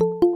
Thank you.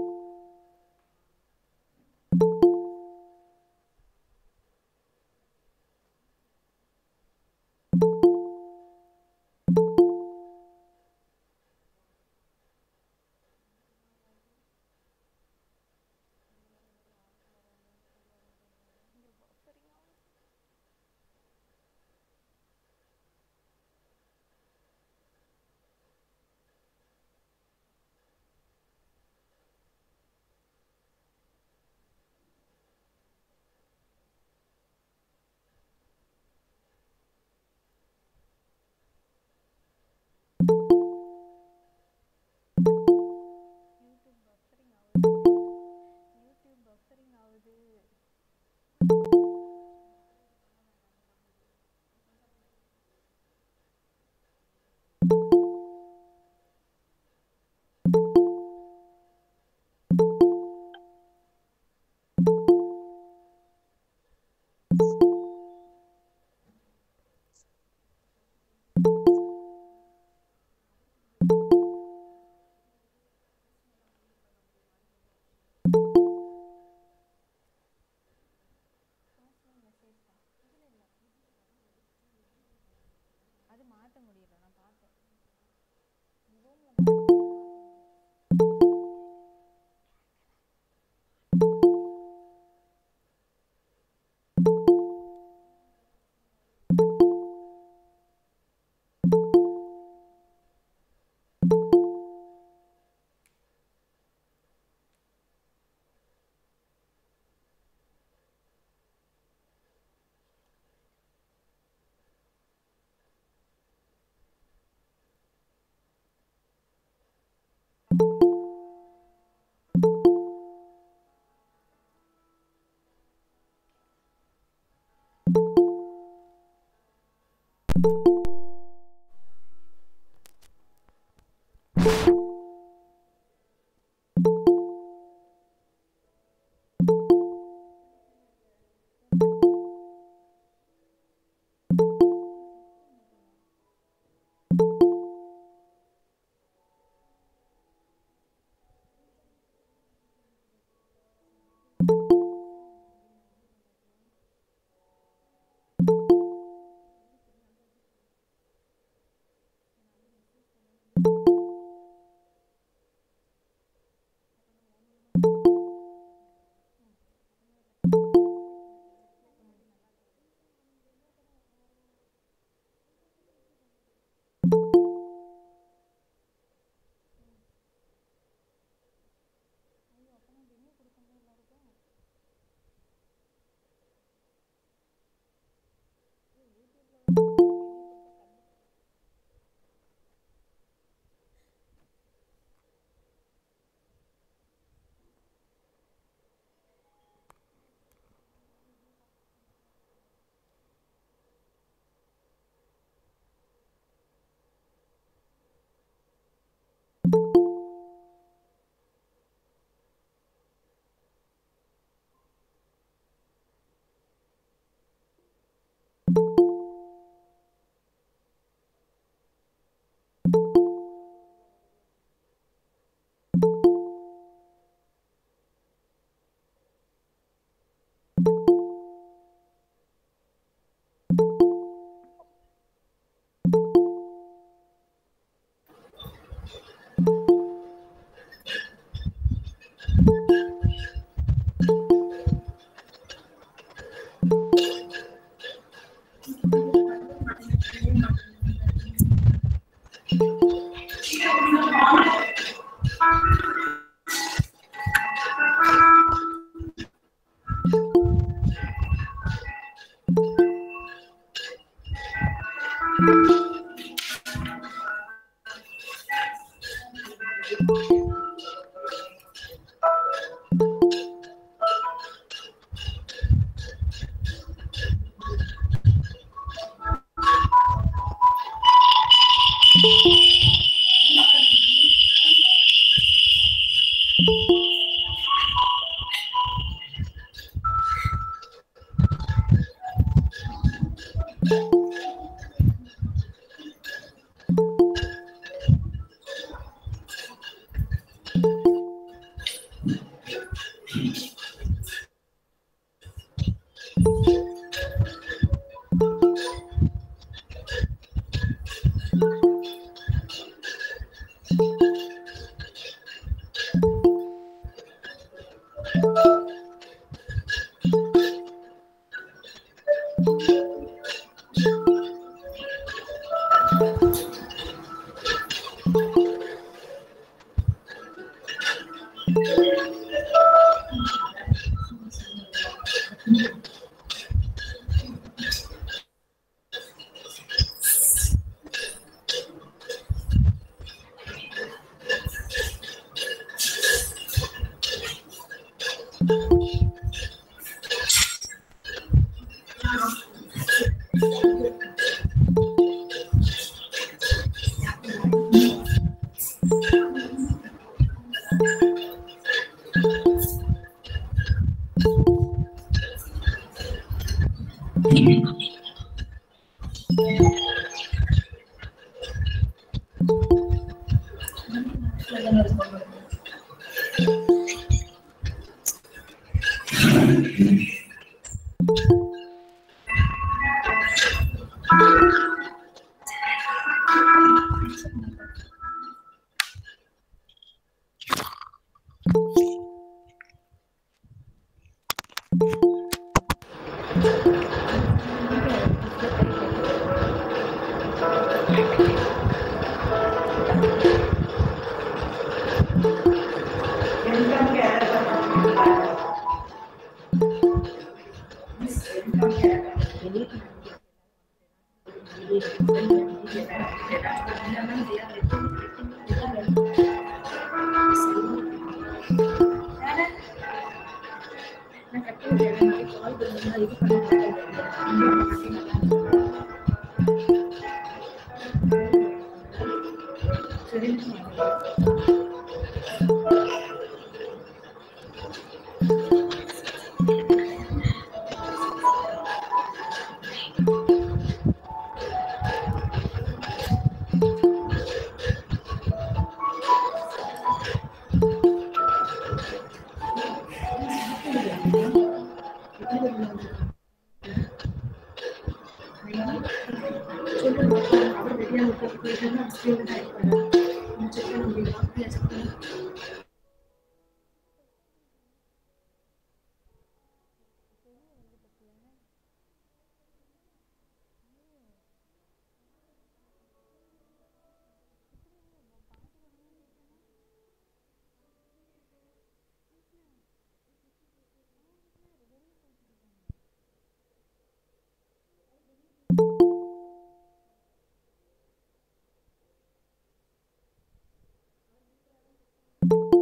you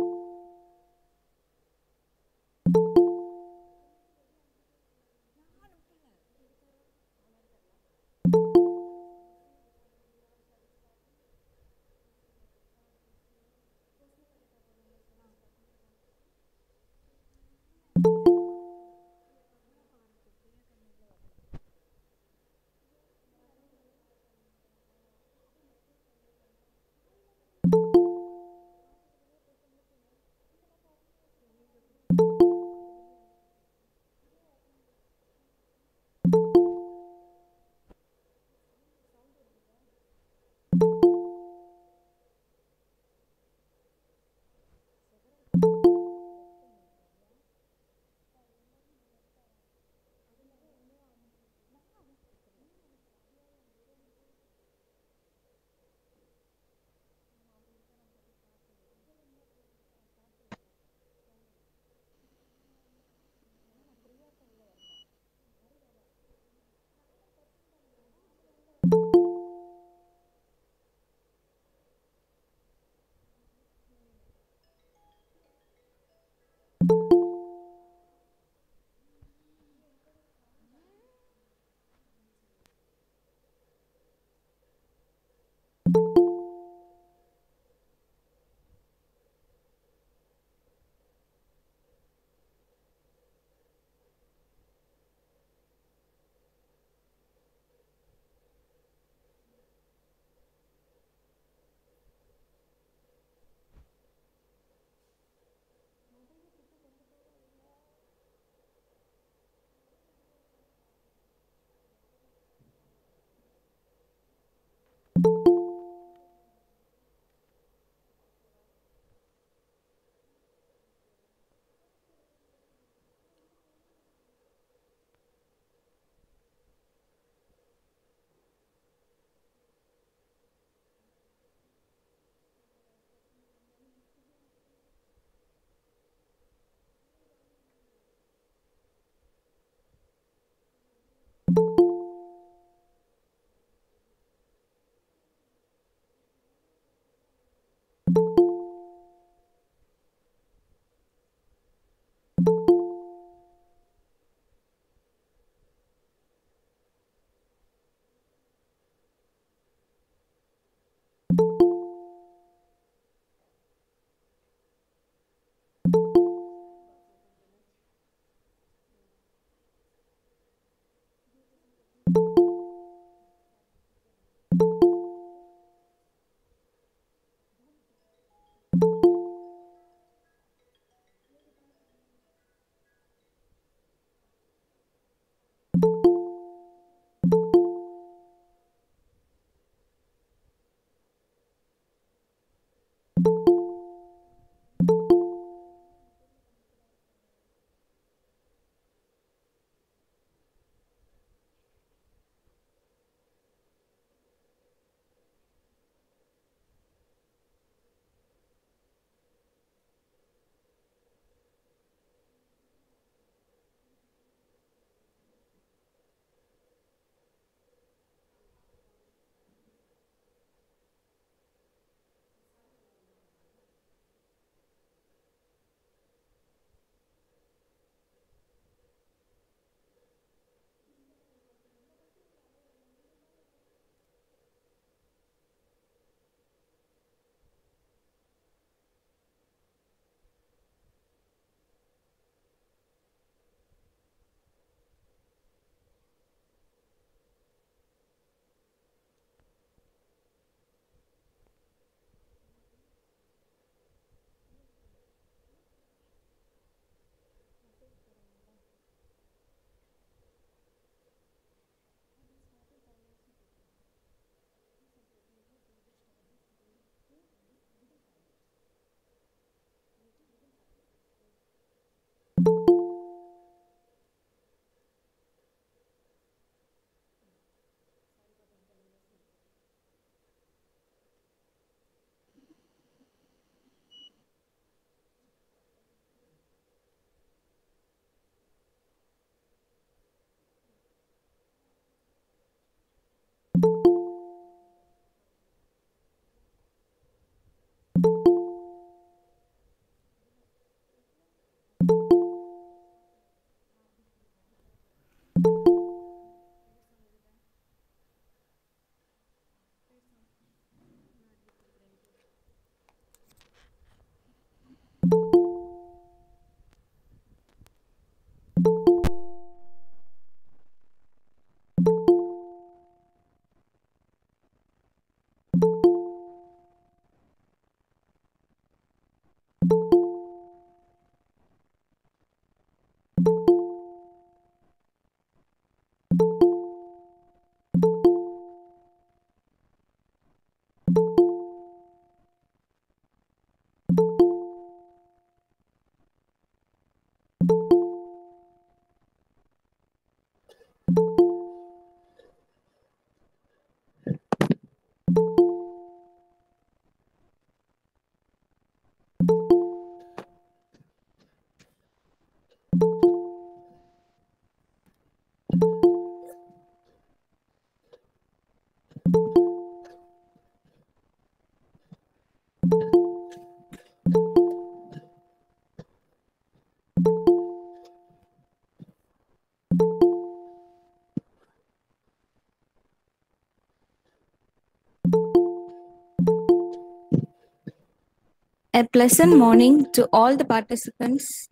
A pleasant morning to all the participants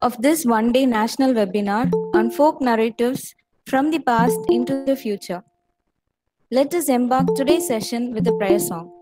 of this one day national webinar on folk narratives from the past into the future. Let us embark today's session with a prayer song.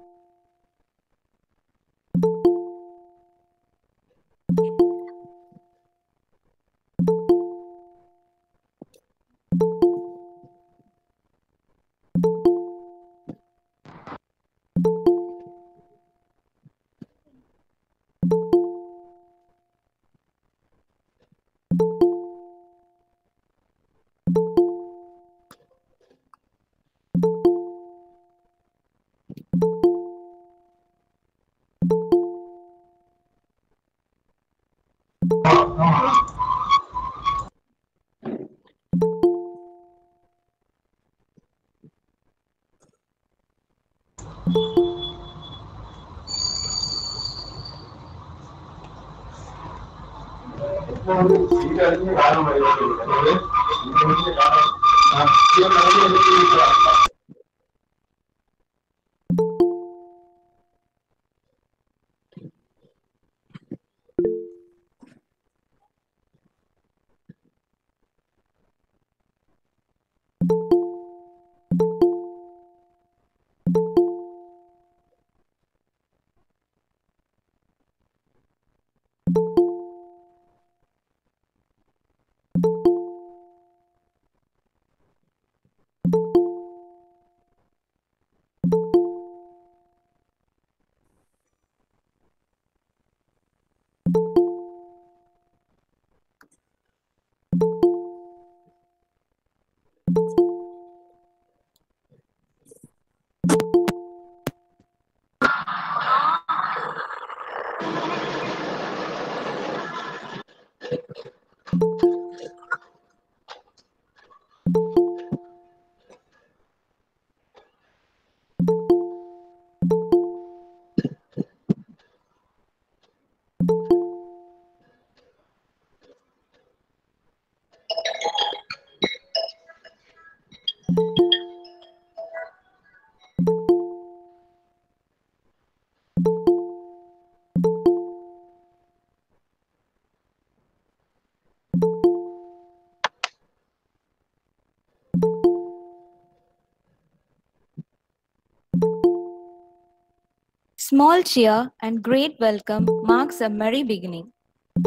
Small cheer and great welcome marks a merry beginning.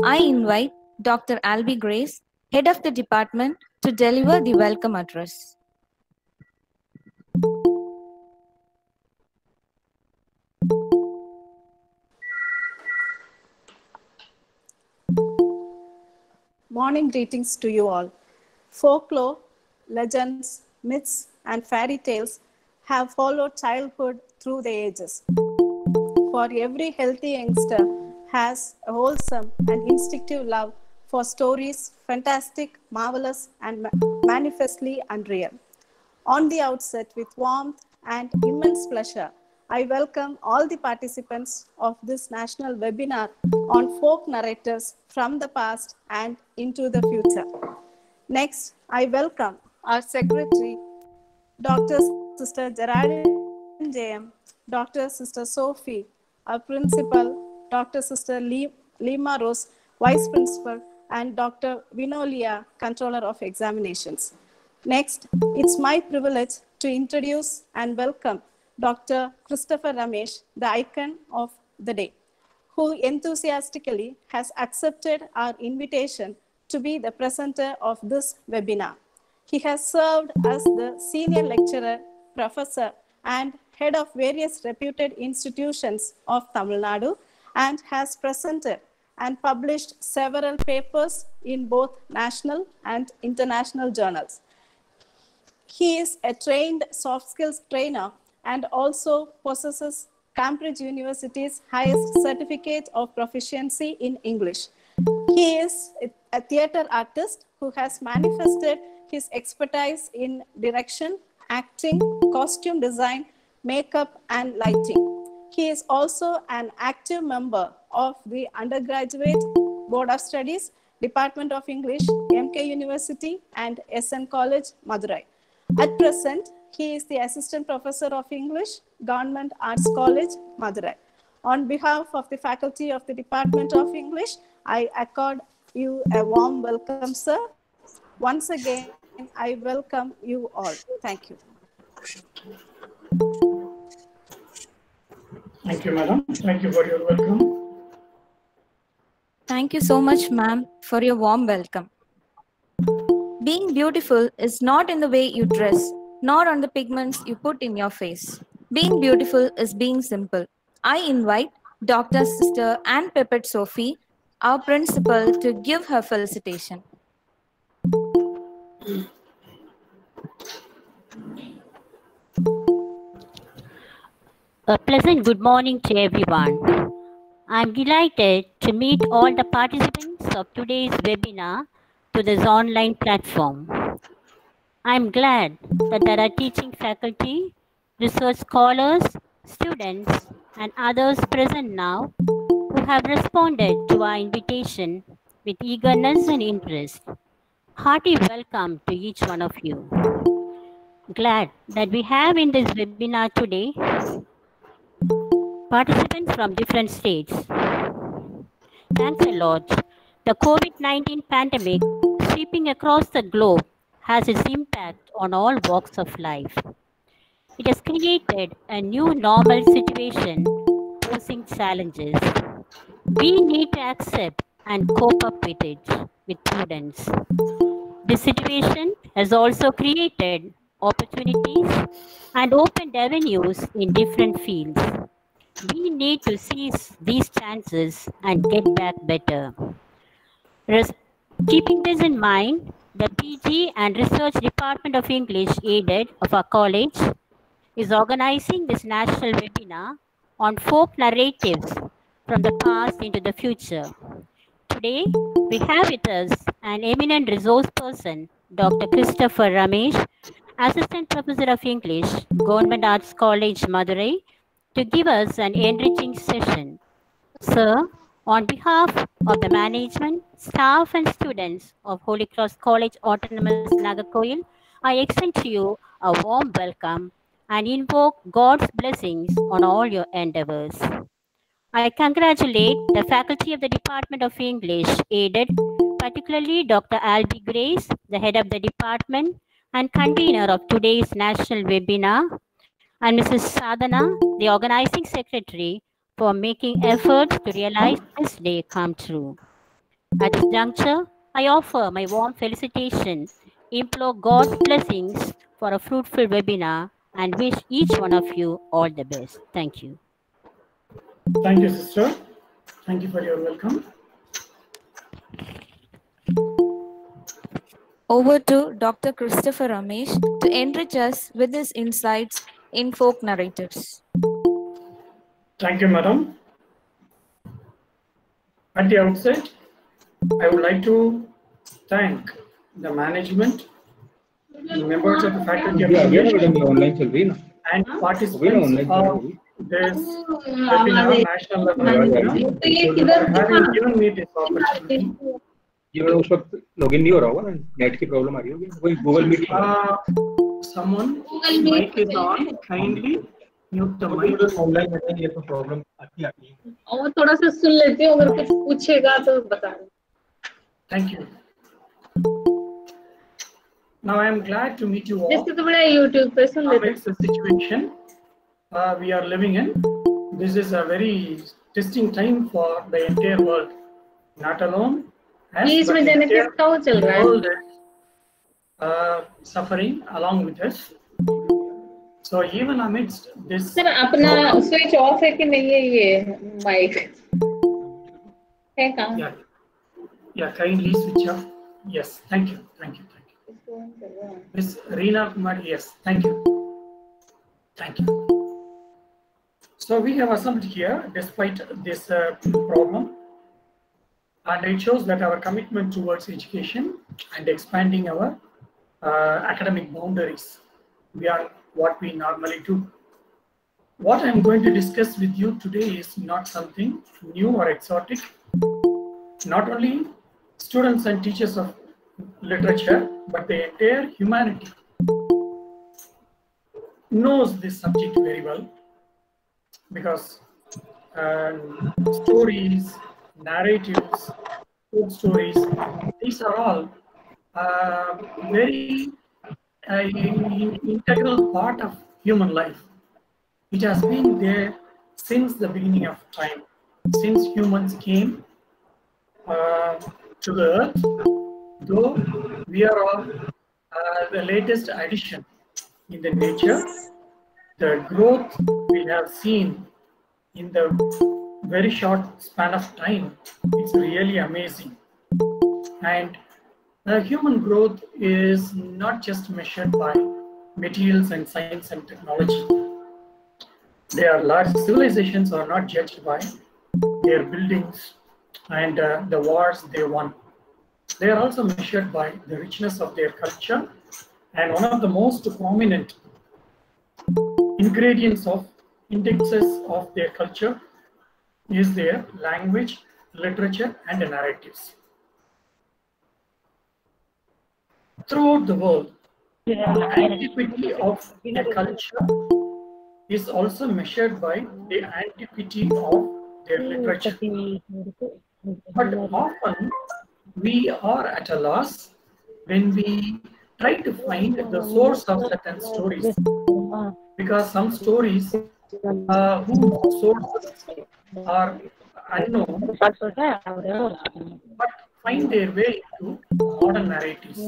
I invite Dr. Albie Grace, head of the department, to deliver the welcome address. Morning greetings to you all. Folklore, legends, myths, and fairy tales have followed childhood through the ages. For every healthy youngster has a wholesome and instinctive love for stories, fantastic, marvelous, and ma- manifestly unreal. On the outset, with warmth and immense pleasure, I welcome all the participants of this national webinar on folk narrators from the past and into the future. Next, I welcome our secretary, Dr. Sister Geraldine J.M., Dr. Sister Sophie, our principal, Dr. Sister Lima Rose, Vice Principal, and Dr. Vinolia, Controller of Examinations. Next, it's my privilege to introduce and welcome Dr. Christopher Ramesh, the icon of the day, who enthusiastically has accepted our invitation to be the presenter of this webinar. He has served as the senior lecturer, professor, and head of various reputed institutions of Tamil Nadu and has presented and published several papers in both national and international journals. He is a trained soft skills trainer and also possesses Cambridge University's highest certificate of proficiency in English. He is a theater artist who has manifested his expertise in direction, acting, costume design, makeup, and lighting. He is also an active member of the Undergraduate Board of Studies, Department of English, MK University, and SN College, Madurai. At present, he is the Assistant Professor of English, Government Arts College, Madurai. On behalf of the faculty of the Department of English, I accord you a warm welcome, sir. Once again, I welcome you all. Thank you. Thank you, madam. Thank you for your welcome. Thank you so much, ma'am, for your warm welcome. Being beautiful is not in the way you dress, nor on the pigments you put in your face. Being beautiful is being simple. I invite Dr. Sister Anne Pepet Sophie, our principal, to give her felicitation. A pleasant good morning to everyone. I'm delighted to meet all the participants of today's webinar to this online platform. I'm glad that there are teaching faculty, research scholars, students, and others present now who have responded to our invitation with eagerness and interest. Hearty welcome to each one of you. Glad that we have in this webinar today participants from different states. Thanks a lot. The COVID 19 pandemic sweeping across the globe has its impact on all walks of life. It has created a new normal situation posing challenges. We need to accept and cope up with it with prudence. This situation has also created opportunities and opened avenues in different fields. We need to seize these chances and get back better. Res- keeping this in mind, the PG and Research Department of English aided of our college is organizing this national webinar on folk narratives from the past into the future. Today, we have with us an eminent resource person, Dr. Christopher Ramesh, Assistant Professor of English, Government Arts College, Madurai, to give us an enriching session. Sir, on behalf of the management, staff, and students of Holy Cross College Autonomous Nagercoil, I extend to you a warm welcome and invoke God's blessings on all your endeavors. I congratulate the faculty of the Department of English, aided particularly Dr. Albie Grace, the head of the department and convener of today's national webinar, and Mrs. Sadhana, the organizing secretary, for making efforts to realize this day come true. At this juncture, I offer my warm felicitations, implore God's blessings for a fruitful webinar, and wish each one of you all the best. Thank you. Thank you, sister. Thank you for your welcome. Over to Dr. Christopher Ramesh to enrich us with his insights in folk narratives. Thank you, madam. At the outset, I would like to thank the management, the members of the faculty of अभी आगे ना education, madam ये online चल रही है ना and अभी ना participants ऑनलाइन चल of रही है this webinar, national level webinar, तो ये किधर for having given me this opportunity. ये मैडम उस वक्त लॉगिन नहीं हो रहा होगा ना नेट की प्रॉब्लम आ रही होगी वही Google Meet Uh, someone, mic is on, kindly mute the mic. Online madam ये तो प्रॉब्लम आती आती है और थोड़ा सा सुन लेती हूँ अगर कुछ पूछेगा तो बता दो Thank you. Now I am glad to meet you all. जैसे तो बड़ा यूट्यूब पे सुन लेते amidst the situation uh, we are living in. This is a very testing time for the entire world, not alone. बीच but में the genetics entire का वो चल रहा है is uh, suffering along with us. So even amidst this, sir अपना switch off है कि नहीं है ये माइक है कहाँ yeah, yeah, kindly switch off. Yes, thank you, thank you, thank you. Miss Reena Kumar, yes, thank you. Thank you. So we have assembled here despite this uh, problem. And it shows that our commitment towards education and expanding our uh, academic boundaries beyond what we normally do. What I'm going to discuss with you today is not something new or exotic. Not only students and teachers of literature, but the entire humanity knows this subject very well because um, stories, narratives, stories, these are all uh, very uh, in- in- integral part of human life. It has been there since the beginning of time, since humans came uh, to the earth, though we are all uh, the latest addition in the nature, the growth we have seen in the very short span of time, it's really amazing. And the human growth is not just measured by materials and science and technology. Their large civilizations are not judged by their buildings and uh, the wars they won. They are also measured by the richness of their culture. And one of the most prominent ingredients of indexes of their culture is their language, literature, and narratives. Throughout the world, the antiquity of a culture is also measured by the antiquity of their literature. But often we are at a loss when we try to find the source of certain stories. Because some stories uh, whose sources are unknown but find their way to modern narratives,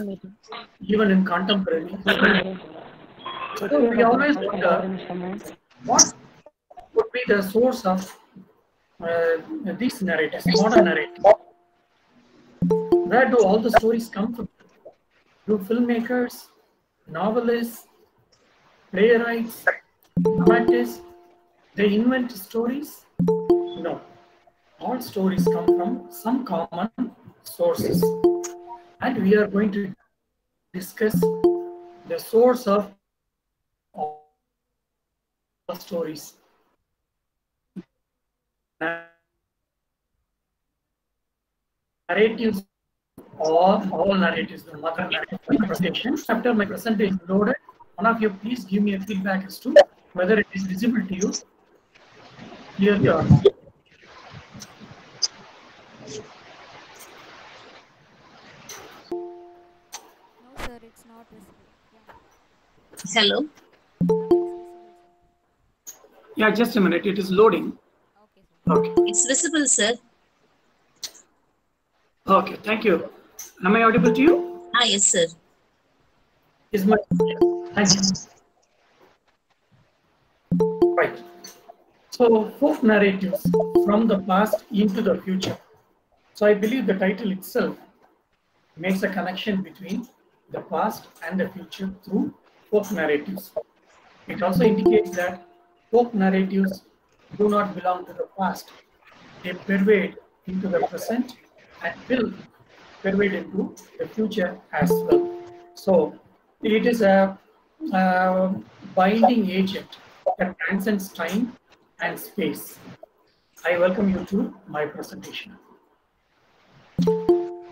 even in contemporary. So we always wonder what would be the source of uh, these narratives, modern narratives. Where do all the stories come from? Do filmmakers, novelists, playwrights, artists, they invent stories? No. All stories come from some common sources. And we are going to discuss the source of all stories. Narratives, all, all narratives, the mother narrative. After my presentation is loaded, one of you please give me a feedback as to whether it is visible to you clearly or not. It's not visible. Hello Yeah, just a minute, it is loading. Okay, Okay. It's visible, sir. Okay, thank you. Am I audible to you? Ah, yes, sir. Is my thank you. Right. So folk narratives from the past into the future. So I believe the title itself makes a connection between the past and the future through folk narratives. It also indicates that folk narratives do not belong to the past. They pervade into the present and will pervade into the future as well. So it is a, a binding agent that transcends time and space. I welcome you to my presentation.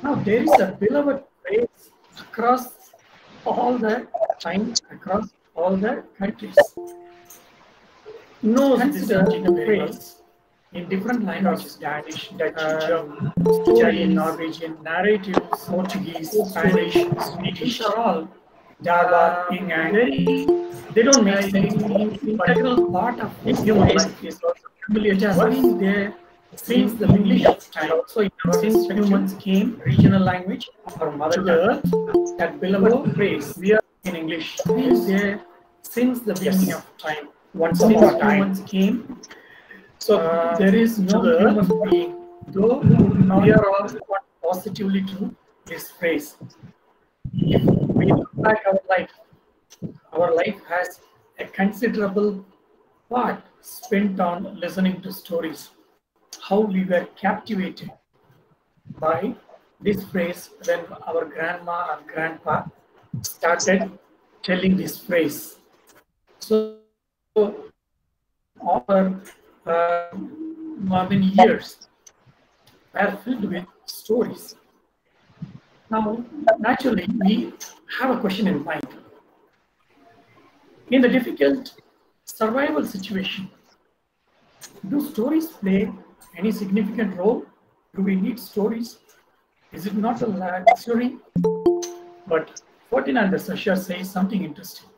Now there is a beloved across all the time, across all the countries. Knows this phrase in different languages, Danish, uh, Dutch, German, Italian, Norwegian, narratives, Portuguese, Spanish, Swedish are all Java, uh, English, very, they don't make sense, integral part of human life is also familiar, been there since the beginning of time. So since humans came, regional language, or mother earth, that beloved phrase, we are in English, since the beginning of time. Once humans came, so there is no human being, though we are all positively to this phrase. If we look back our life, our life has a considerable part spent on listening to stories. How we were captivated by this phrase when our grandma and grandpa started telling this phrase. So our uh, many years are filled with stories. Now, naturally, we have a question in mind. In the difficult survival situation, do stories play any significant role? Do we need stories? Is it not a luxury? But Ferdinand de Saussure says something interesting.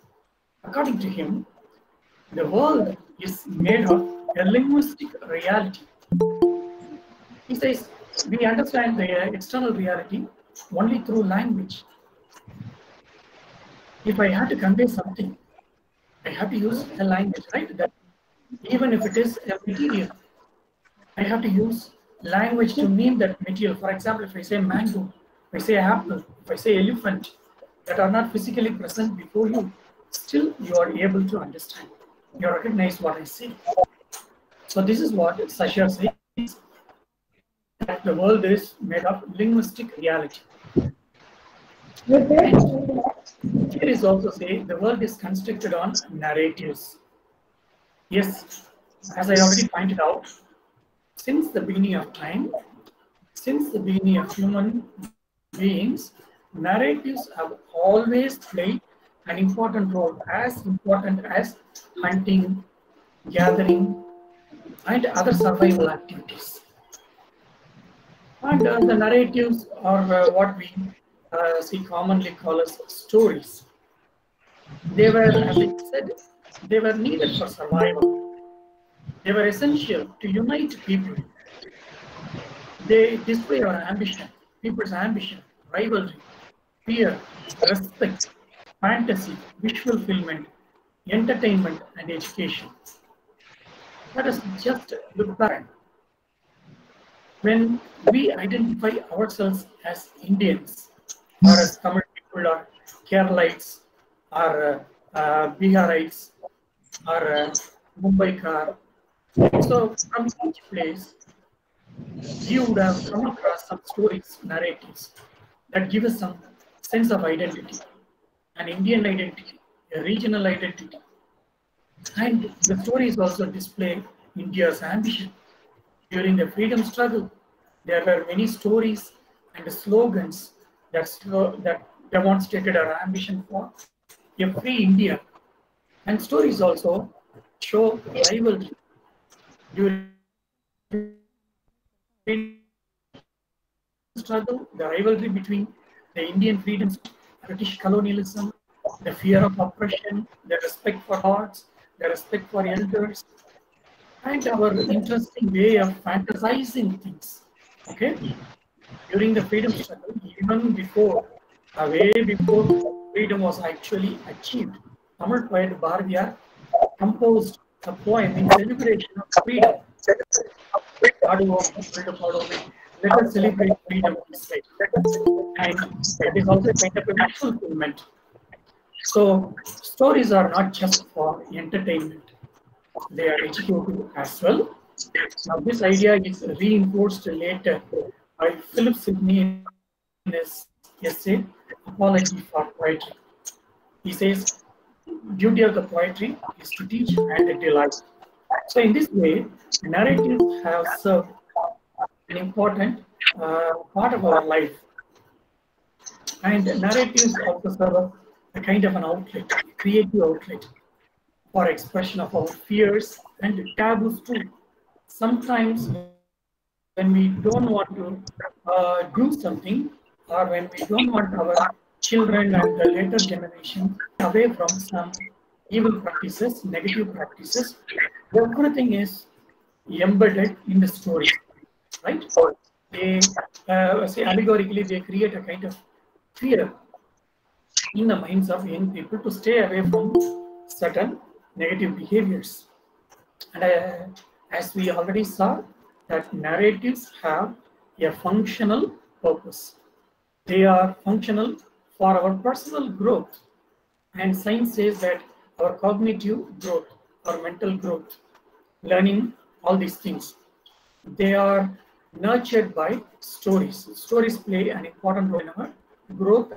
According to him, the world is made of a linguistic reality. He says we understand the external reality only through language. If I had to convey something, I have to use a language, right? That even if it is a material, I have to use language to name that material. For example, if I say mango, if I say apple, if I say elephant, that are not physically present before you, still you are able to understand. You recognize what I say. So this is what Saussure says, that the world is made of linguistic reality. Here is also say the world is constructed on narratives. Yes, as I already pointed out, since the beginning of time, since the beginning of human beings, narratives have always played an important role, as important as hunting, gathering, and other survival activities. And uh, the narratives are uh, what we uh, see commonly call as stories. They were, as I said, they were needed for survival. They were essential to unite people. They display our ambition, people's ambition, rivalry, fear, respect, fantasy, wish fulfillment, entertainment, and education. Let us just look back. When we identify ourselves as Indians, or as Tamil people, or Keralites, or uh, uh, Biharites, or uh, Mumbaikar, so from each place, you would have come across some stories, narratives that give us some sense of identity, an Indian identity, a regional identity. And the stories also display India's ambition. During the freedom struggle, there were many stories and slogans that, that demonstrated our ambition for a free India. And stories also show rivalry during the struggle, the rivalry between the Indian freedoms, British colonialism, the fear of oppression, the respect for arts, the respect for elders, and our interesting way of fantasizing things. Okay, during the freedom struggle, even before, uh, way before freedom was actually achieved, Tamil poet Bharatiyar composed a poem in celebration of freedom. Let us celebrate freedom this. And it is also kind of a natural fulfillment. So stories are not just for entertainment; they are educative as well. Now this idea is reinforced later by Philip Sidney in his essay "Apology for Poetry." He says, "Duty of the poetry is to teach and delight." So in this way, narratives have served an important uh, part of our life. And narratives also serve a kind of an outlet, creative outlet for expression of our fears and taboos too. Sometimes when we don't want to uh, do something or when we don't want our children and the later generation away from some evil practices, negative practices, everything is embedded in the story, right? They uh, say allegorically they create a kind of fear in the minds of young people to stay away from certain negative behaviors. And uh, as we already saw, that narratives have a functional purpose. They are functional for our personal growth. And science says that our cognitive growth, our mental growth, learning all these things, they are nurtured by stories. Stories play an important role in our growth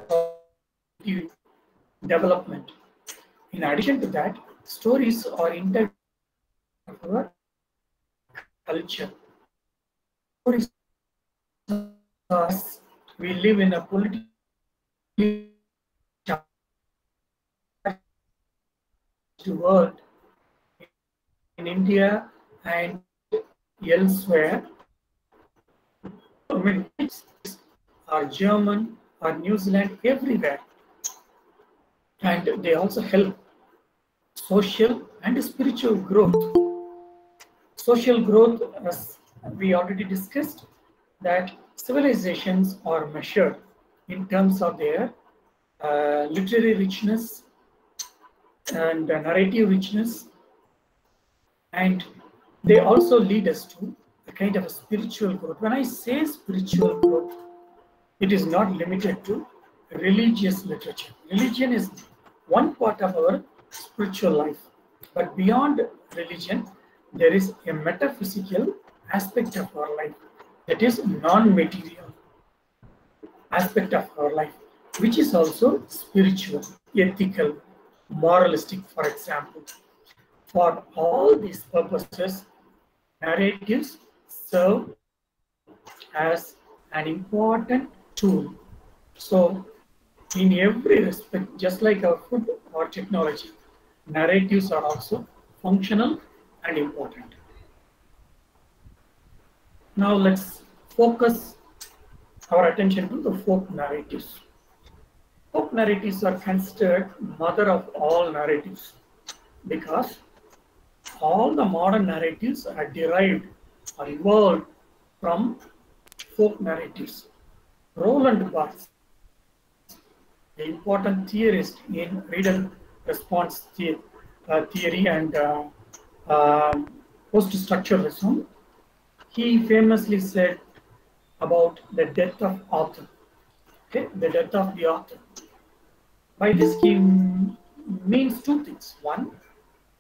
development. In addition to that, stories are integral our culture. Stories we live in a politically world in India and elsewhere. I mean, are German, or New Zealand, everywhere. And they also help social and spiritual growth. Social growth, as we already discussed, that civilizations are measured in terms of their uh, literary richness and uh, narrative richness, and they also lead us to a kind of a spiritual growth. When I say spiritual growth, it is not limited to religious literature. Religion is one part of our spiritual life, but beyond religion, there is a metaphysical aspect of our life that is non-material aspect of our life, which is also spiritual, ethical, moralistic, for example. For all these purposes, narratives serve as an important tool. So, in every respect, just like our food or technology, narratives are also functional and important. Now, let's focus our attention to the folk narratives. Folk narratives are considered mother of all narratives because all the modern narratives are derived or evolved from folk narratives. Roland Barthes, the important theorist in reader response the, uh, theory and uh, uh, post-structuralism, he famously said about the death of author. Okay, the death of the author. By this, he means two things. One,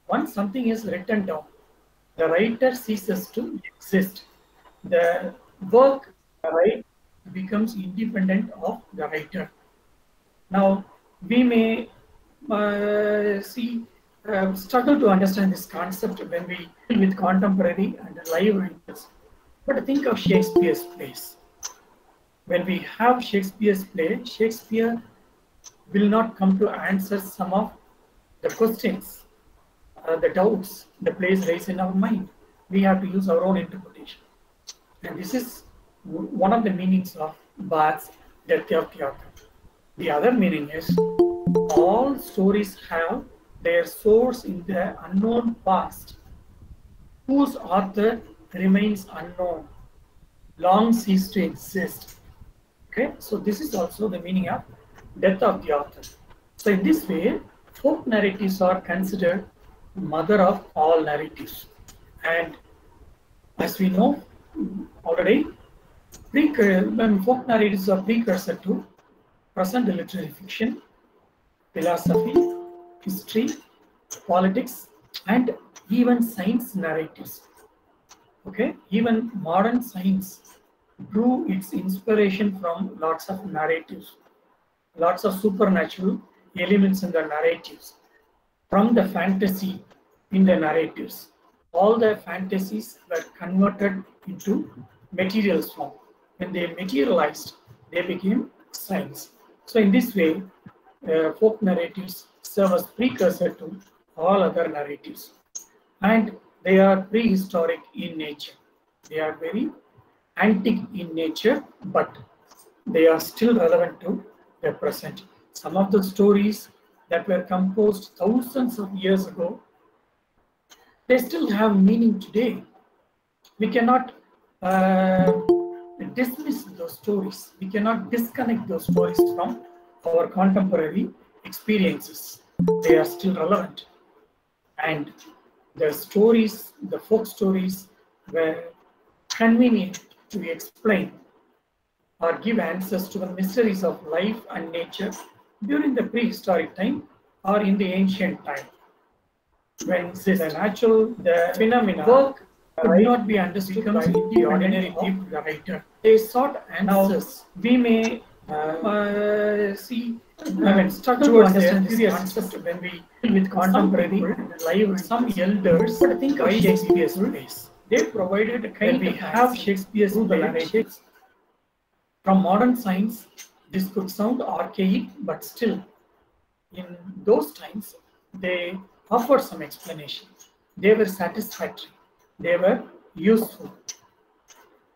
once something is written down, the writer ceases to exist. The work right becomes independent of the writer. Now, we may uh, see uh, struggle to understand this concept when we deal with contemporary and live writers. But think of Shakespeare's plays. When we have Shakespeare's play, Shakespeare will not come to answer some of the questions, uh, the doubts the plays raise in our mind. We have to use our own interpretation. And this is one of the meanings of Barthes' Death of the. The other meaning is all stories have their source in the unknown past. whose author remains unknown, long ceased to exist. Okay, so this is also the meaning of death of the author. So in this way, folk narratives are considered mother of all narratives. And as we know already, when folk narratives are precursor to present literary fiction, philosophy, history, politics, and even science narratives. Okay, even modern science drew its inspiration from lots of narratives, lots of supernatural elements in the narratives, from the fantasy in the narratives. All the fantasies were converted into materials form. When they materialized, they became science. So in this way, uh, folk narratives serve as precursor to all other narratives. And they are prehistoric in nature. They are very antique in nature, but they are still relevant to the present. Some of the stories that were composed thousands of years ago, they still have meaning today. We cannot uh, dismiss those stories. We cannot disconnect those stories from our contemporary experiences. They are still relevant. And the stories, the folk stories, were convenient to explain or give answers to the mysteries of life and nature during the prehistoric time or in the ancient time. When this natural the phenomena work could not be understood by the ordinary people, writer. They sought answers. we may uh, uh, see, I mean, to understand this concept when we deal with contemporary live some elders. I think of Shakespeare's plays. They provided a kind we have Shakespeare's plays. From modern science, this could sound archaic, but still, in those times, they offered some explanation. They were satisfactory. They were useful.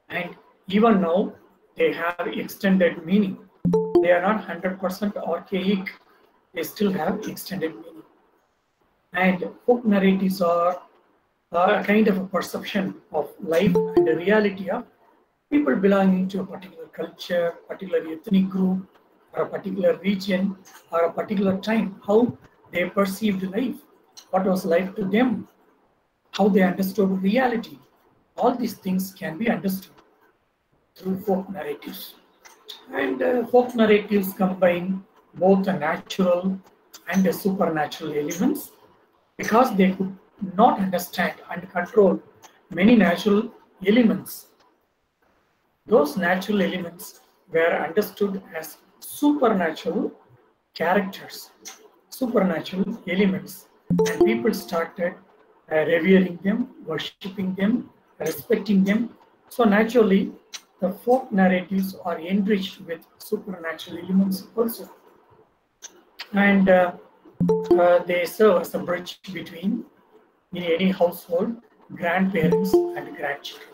And even now, they have extended meaning. They are not 100% archaic. They still have extended meaning. And folk narratives are a kind of a perception of life and the reality of people belonging to a particular culture, particular ethnic group, or a particular region, or a particular time, how they perceived life, what was life to them, how they understood reality. All these things can be understood through folk narratives. And uh, folk narratives combine both the natural and the supernatural elements because they could not understand and control many natural elements. Those natural elements were understood as supernatural characters, supernatural elements, and people started uh, revering them, worshipping them, respecting them. So naturally, the folk narratives are enriched with supernatural elements also. And uh, uh, they serve as a bridge between, in any household, grandparents and grandchildren.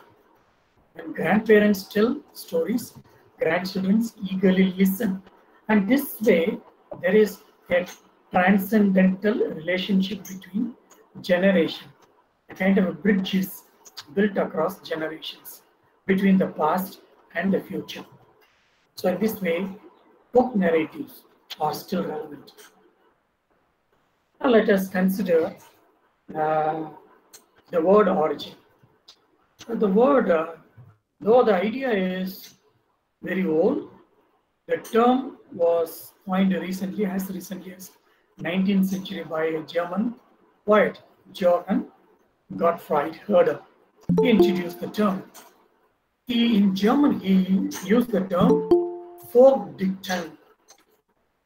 When grandparents tell stories, grandchildren eagerly listen. And this way, there is a transcendental relationship between generation. A kind of a bridge is built across generations between the past and the future. So in this way, folk narratives are still relevant. Now let us consider uh, the word origin. The word, uh, though the idea is very old, the term was coined recently, as recently as 19th century by a German poet, Johann Gottfried Herder. He introduced the term. He, in German, he used the term Folgedichten.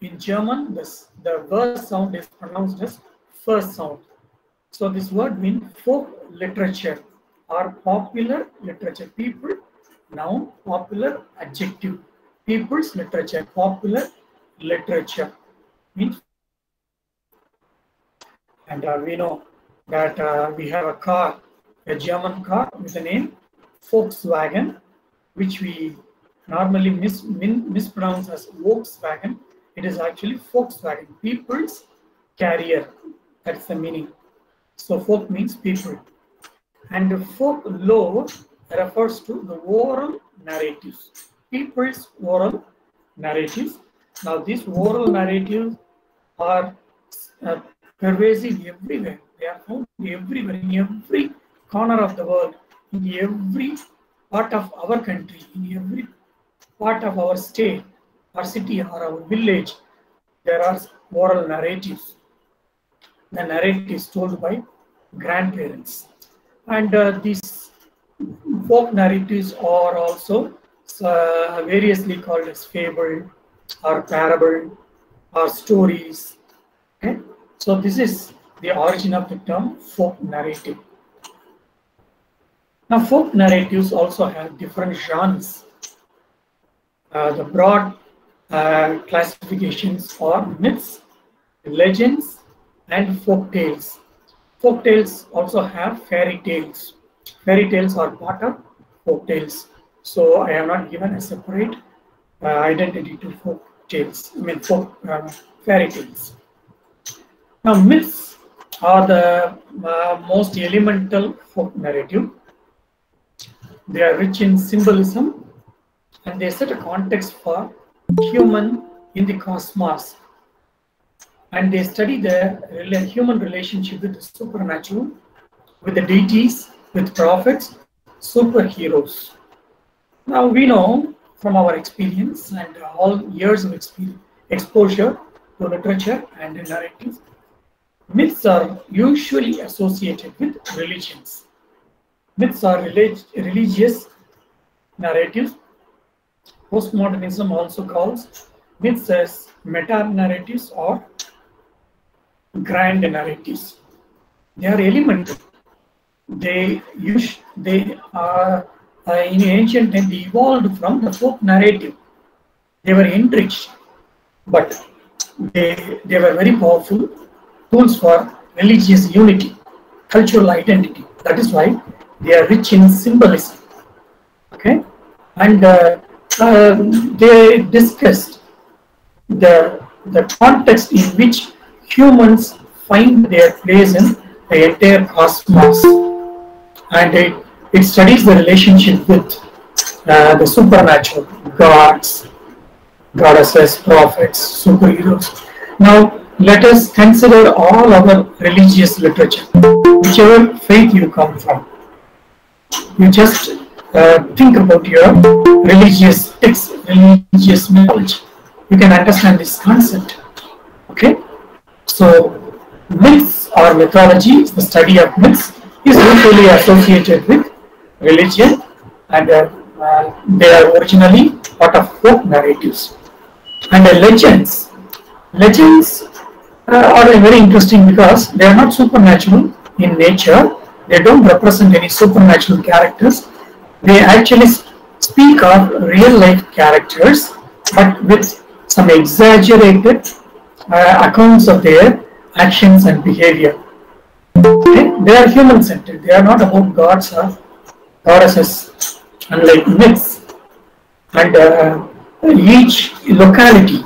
In German, this, the verse sound is pronounced as first sound. So this word means folk literature or popular literature. People, noun, popular, adjective. People's literature, popular literature means. And uh, we know that uh, we have a car, a German car with the name Volkswagen, which we normally mis min mispronounce as Volkswagen. It is actually Volkswagen, people's carrier. That's the meaning. So folk means people. And the folklore refers to the oral narratives, people's oral narratives. Now, these oral narratives are uh, pervasive everywhere. They are found everywhere, in every corner of the world, in every part of our country, in every part of our state, our city, or our village. There are oral narratives. The narrative is told by grandparents. And uh, these folk narratives are also uh, variously called as fable or parable or stories. Okay? So this is the origin of the term folk narrative. Now folk narratives also have different genres. Uh, the broad uh, classifications are myths, legends, and folk tales. Folk tales also have fairy tales. Fairy tales are part of folk tales. So I have not given a separate uh, identity to folk tales, I mean folk uh, fairy tales. Now myths are the uh, most elemental folk narrative. They are rich in symbolism and they set a context for human in the cosmos and they study the human relationship with the supernatural, with the deities, with prophets, superheroes. Now we know from our experience and all years of experience, exposure to literature and narratives, myths are usually associated with religions. Myths are relig- religious narratives. Postmodernism also calls myths as meta narratives or grand narratives. They are elemental. They use they are uh, in ancient time they evolved from the folk narrative. They were enriched, but they they were very powerful tools for religious unity, cultural identity. That is why they are rich in symbolism. Okay, and uh, uh, they discussed the the context in which humans find their place in the entire cosmos. And it, it studies the relationship with uh, the supernatural gods goddesses prophets superheroes. Now let us consider all our religious literature whichever faith you come from you just uh, think about your religious texts religious knowledge you can understand this concept okay so myths or mythology, the study of myths, is usually associated with religion and uh, uh, they are originally part of folk narratives. And uh, legends, legends uh, are very interesting because they are not supernatural in nature. They don't represent any supernatural characters. They actually speak of real life characters, but with some exaggerated uh, accounts of their actions and behavior. Okay? They are human centered, they are not about gods or goddesses, unlike myths. And uh, each locality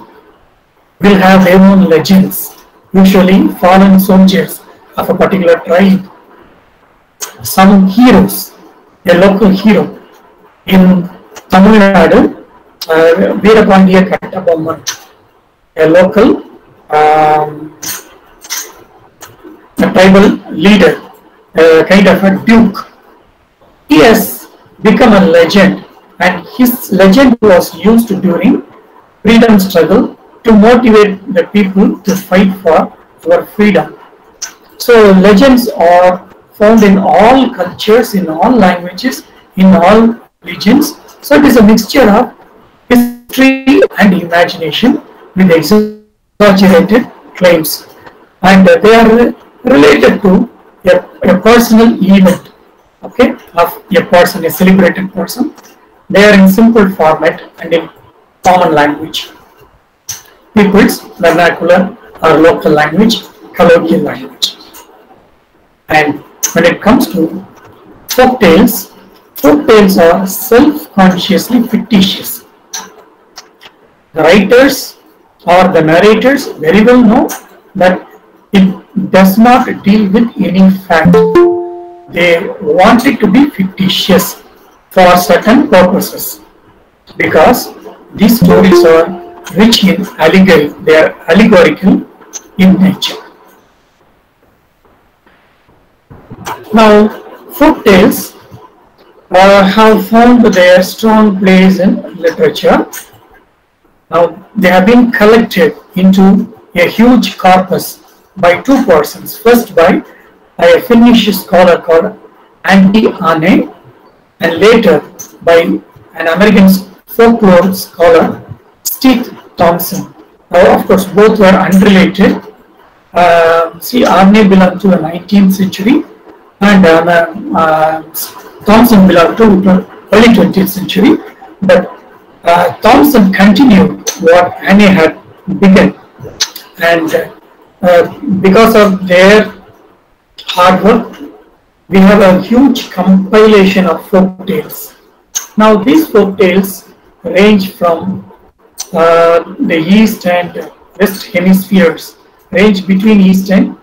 will have their own legends, usually fallen soldiers of a particular tribe. Some heroes, a local hero in Tamil Nadu, uh, Kattabomman, a local um, a tribal leader, a kind of a duke. He has become a legend, and his legend was used during freedom struggle to motivate the people to fight for our freedom. So legends are found in all cultures, in all languages, in all religions. So it is a mixture of history and imagination with exaggerated claims, and they are related to a, a personal event, okay, of a person, a celebrated person. They are in simple format and in common language. People's vernacular or local language, colloquial language. And when it comes to folk tales, folk tales are self-consciously fictitious. The writers or the narrators very well know that it does not deal with any fact. they want it to be fictitious for certain purposes because these stories are rich in allegory, they are allegorical in nature. Now, folk tales uh, have found their strong place in literature. Now, they have been collected into a huge corpus by two persons. First, by a Finnish scholar called Antti Aarne, and later by an American folklore scholar, Stith Thompson. Now, of course, both were unrelated. Uh, see, Aarne belonged to the 19th century, and uh, uh, Thompson belonged to early 20th century. But uh, Thompson continued what Aarne had begun, and because of their hard work, we have a huge compilation of folk tales. Now, these folk tales range from uh, the east and west hemispheres, range between east and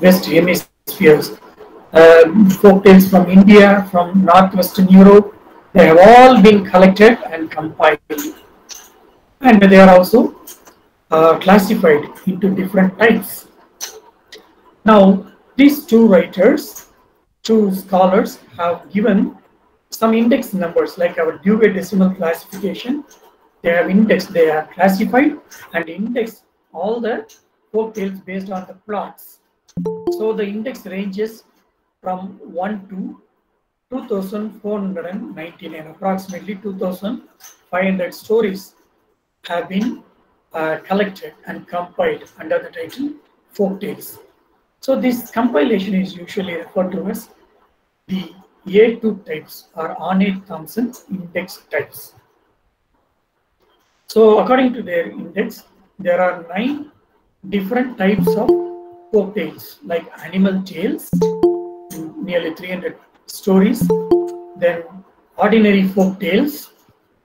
west hemispheres. Uh, folk tales from India, from northwestern Europe, they have all been collected and compiled. And they are also uh, classified into different types. Now, these two writers, two scholars, have given some index numbers like our Dewey Decimal Classification. They have indexed, they have classified and indexed all the folk tales based on the plots. So the index ranges from 1 to 2499, approximately 2500 stories have been uh, collected and compiled under the title folk tales. So this compilation is usually referred to as the AT types or Aarne Thompson index types. So according to their index, there are nine different types of folk tales like animal tales, nearly 300 stories, then ordinary folk tales,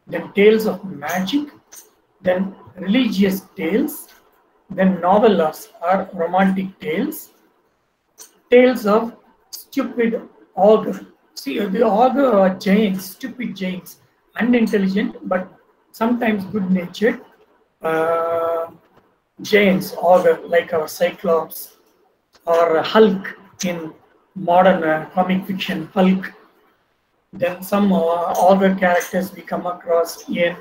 then tales of magic, then religious tales, then novellas or romantic tales, tales of stupid ogre. See, the ogre are giants, stupid giants, unintelligent but sometimes good-natured uh, giants, ogre like our Cyclops or Hulk in modern uh, comic fiction, Hulk. Then some uh, ogre characters we come across in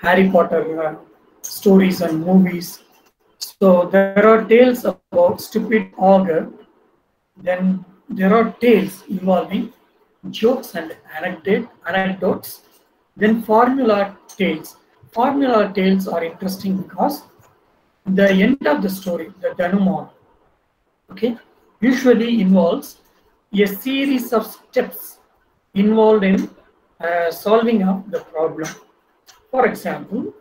Harry Potter uh, stories and movies. So there are tales about stupid ogre then there are tales involving jokes and anecdote, anecdotes. Then formula tales. Formula tales are interesting because the end of the story, the denouement, okay, usually involves a series of steps involved in uh, solving up the problem. For example,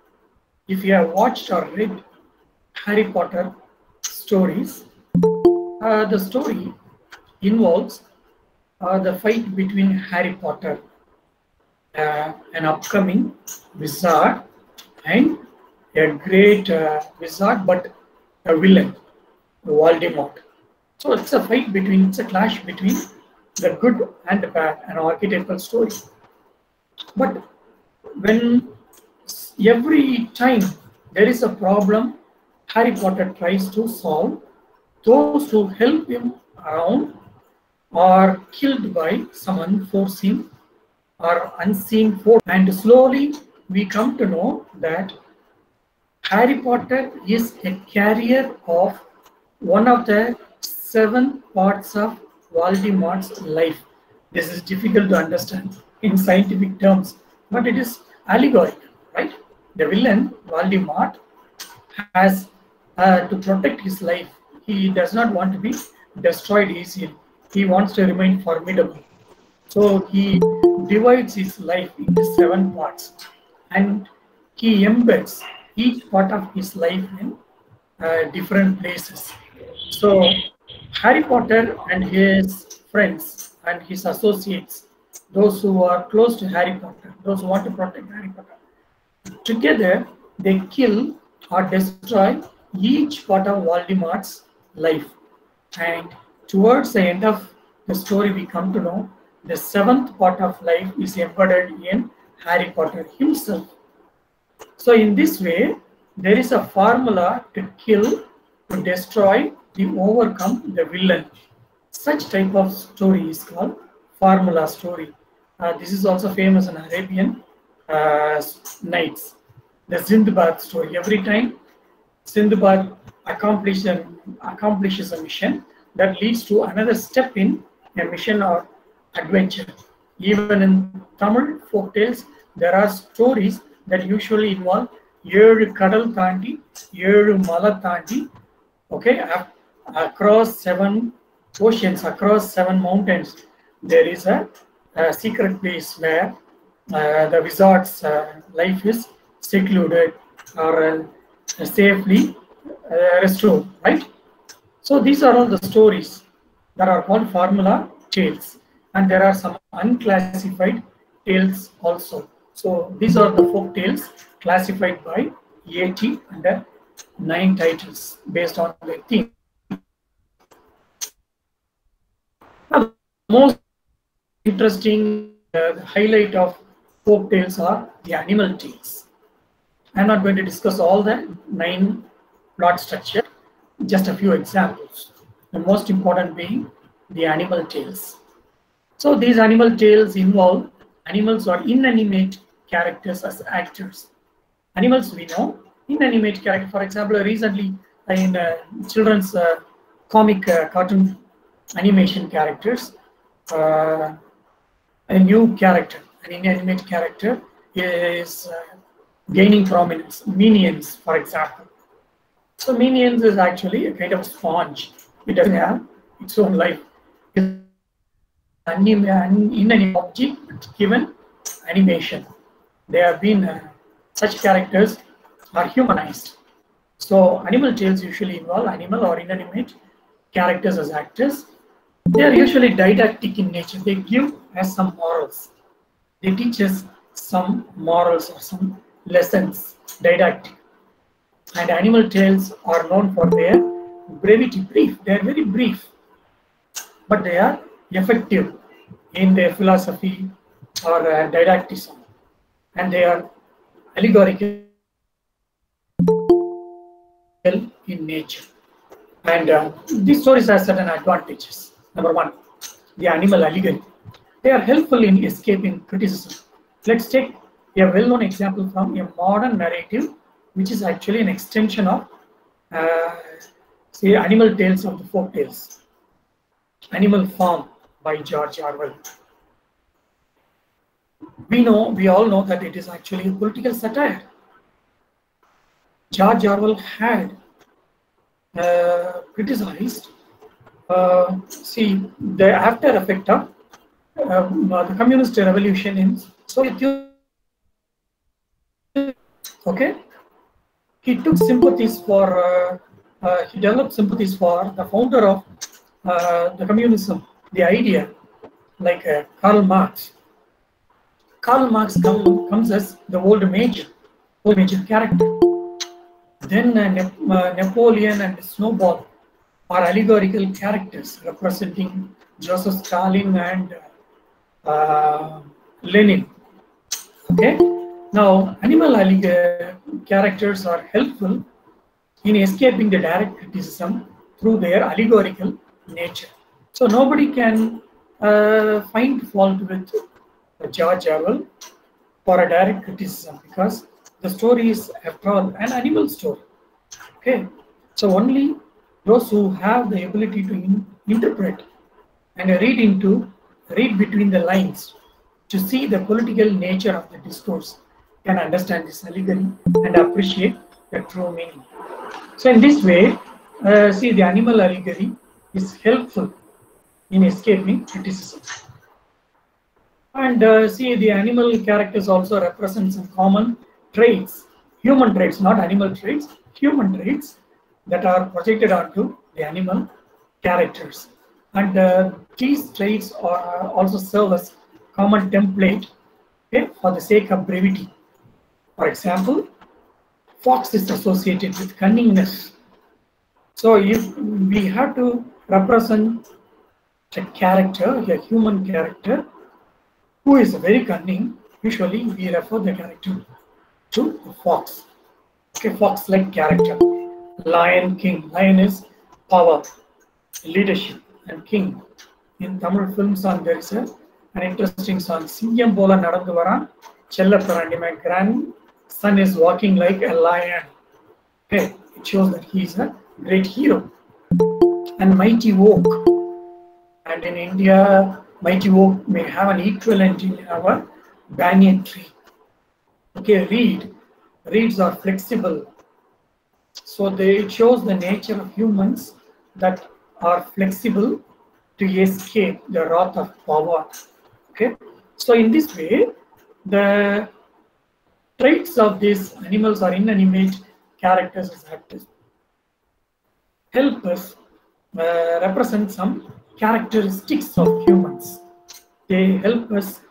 if you have watched or read Harry Potter stories, uh, the story involves uh, the fight between Harry Potter, uh, an upcoming wizard, and a great uh, wizard, but a villain, Voldemort. So it's a fight between, it's a clash between the good and the bad, an archetypal story. But when every time there is a problem Harry Potter tries to solve, those who help him around are killed by some unforeseen or unseen force. And slowly we come to know that Harry Potter is a carrier of one of the seven parts of Voldemort's life. This is difficult to understand in scientific terms, but it is allegorical, right? The villain, Voldemort, has uh, to protect his life. He does not want to be destroyed easily he wants to remain formidable. So he divides his life into seven parts and he embeds each part of his life in uh, different places. So Harry Potter and his friends and his associates, those who are close to Harry Potter, those who want to protect Harry Potter, together they kill or destroy each part of Voldemort's life. And towards the end of the story we come to know the seventh part of life is embedded in Harry Potter himself. So in this way, there is a formula to kill, to destroy, to overcome the villain. Such type of story is called formula story. Uh, this is also famous in Arabian uh, Nights. The Sindbad story. Every time Sindbad accomplishes a, accomplishes a mission that leads to another step in a mission or adventure. Even in Tamil folk tales, there are stories that usually involve ஏழு கடல் தாண்டி ஏழு மலை தாண்டி okay ac- across seven oceans across seven mountains there is a, a secret place where uh, the wizard's uh, life is secluded or uh, safely uh, restored right? So these are all the stories. That are called formula tales and there are some unclassified tales also. So these are the folk tales classified by AT under nine titles based on the theme. Now, the most interesting uh, highlight of folk tales are the animal tales. I'm not going to discuss all the nine plot structure, just a few examples. The most important being the animal tales. So these animal tales involve animals or inanimate characters as actors. Animals we know, inanimate character. For example, recently in uh, children's uh, comic uh, cartoon animation characters, uh, a new character, an inanimate character is uh, gaining prominence. Minions, for example. So Minions is actually a kind of sponge. It doesn't have its own life. Anim- an inanimate object given animation. They have been uh, such characters are humanized. So animal tales usually involve animal or inanimate characters as actors. They are usually didactic in nature. They give us some morals. They teach us some morals or some lessons, didactic. And animal tales are known for their brevity, brief. They are very brief, but they are effective in their philosophy or uh, didacticism. And they are allegorical in nature. And uh, these stories have certain advantages. Number one, the animal allegory. They are helpful in escaping criticism. Let's take a well-known example from a modern narrative, which is actually an extension of, uh, say, animal tales of the folk tales. Animal Farm by George Orwell. We know, we all know that it is actually a political satire. George Orwell had uh, criticized, uh, see, the after effect of um, uh, the communist revolution in Soviet. Okay, he took sympathies for, uh, uh, he developed sympathies for the founder of the communism, the idea, like Karl Marx. Karl Marx come, comes as the old major, old major character. Then Nap- Napoleon and Snowball are allegorical characters representing Joseph Stalin and uh, Lenin. Okay. Now, animal characters are helpful in escaping the direct criticism through their allegorical nature. So nobody can uh, find fault with George Orwell for a direct criticism because the story is after all an animal story. Okay, so only those who have the ability to in- interpret and read into, read between the lines to see the political nature of the discourse can understand this allegory and appreciate the true meaning. So in this way, uh, see the animal allegory is helpful in escaping criticism. And uh, see the animal characters also represent some common traits, human traits, not animal traits, human traits that are projected onto the animal characters. And uh, these traits are also serve as common template okay, for the sake of brevity. For example, fox is associated with cunningness. So if we have to represent a character, a human character, who is very cunning, usually we refer the character to a fox. Okay, fox-like character lion king. Lion is power, leadership, and king. In Tamil film song, there is a, an interesting song. Singham Bola Nadandu Varan, Chellaparandi. My grandson is walking like a lion. Hey, it shows that he is a great hero. And mighty oak. And in India, mighty oak may have an equivalent in our banyan tree. Okay, reed. Reeds are flexible so they it shows the nature of humans that are flexible to escape the wrath of power. Okay, so in this way, the traits of these animals or inanimate characters is active help us uh, represent some characteristics of humans. They help us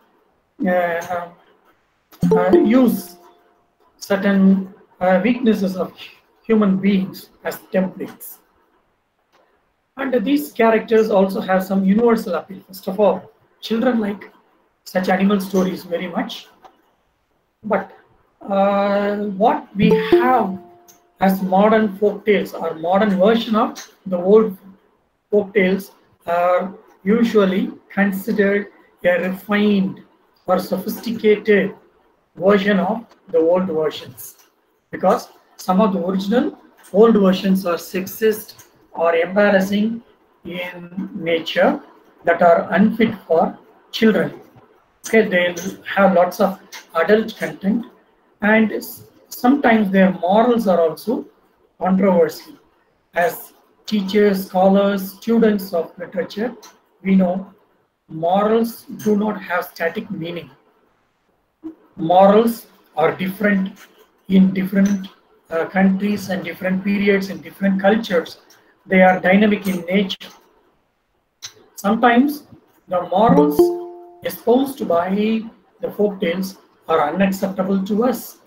uh, uh, use certain uh, weaknesses of human beings as templates. And these characters also have some universal appeal. First of all, children like such animal stories very much. But uh, what we have as modern folk tales or modern version of the old folk tales are usually considered a refined or sophisticated version of the old versions because some of the original old versions are sexist or embarrassing in nature that are unfit for children okay they'll have lots of adult content and sometimes their morals are also controversial. As teachers, scholars, students of literature, we know morals do not have static meaning. Morals are different in different uh, countries and different periods and different cultures. They are dynamic in nature. Sometimes the morals exposed by the folk tales are unacceptable to us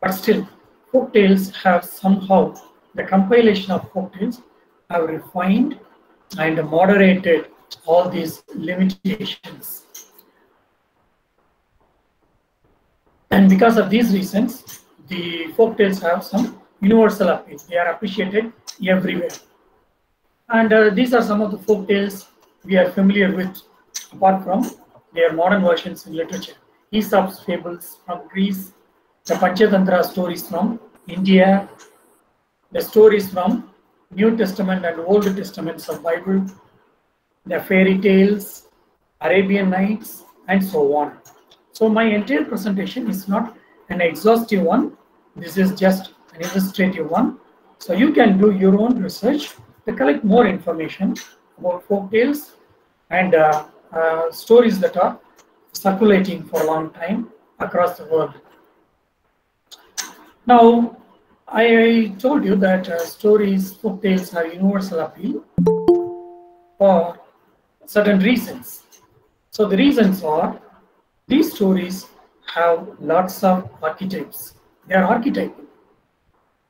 but still, folk tales have somehow, the compilation of folk tales have refined and moderated all these limitations. And because of these reasons, the folk tales have some universal appeal. They are appreciated everywhere. And uh, these are some of the folk tales we are familiar with, apart from their modern versions in literature. Aesop's fables from Greece, the Panchatantra stories from India, the stories from New Testament and Old Testaments of Bible, the fairy tales, Arabian Nights, and so on. So my entire presentation is not an exhaustive one. This is just an illustrative one. So you can do your own research to collect more information about folk tales and uh, uh, stories that are circulating for a long time across the world. Now, I told you that uh, stories, folk tales have universal appeal for certain reasons. So the reasons are these stories have lots of archetypes. They are archetypal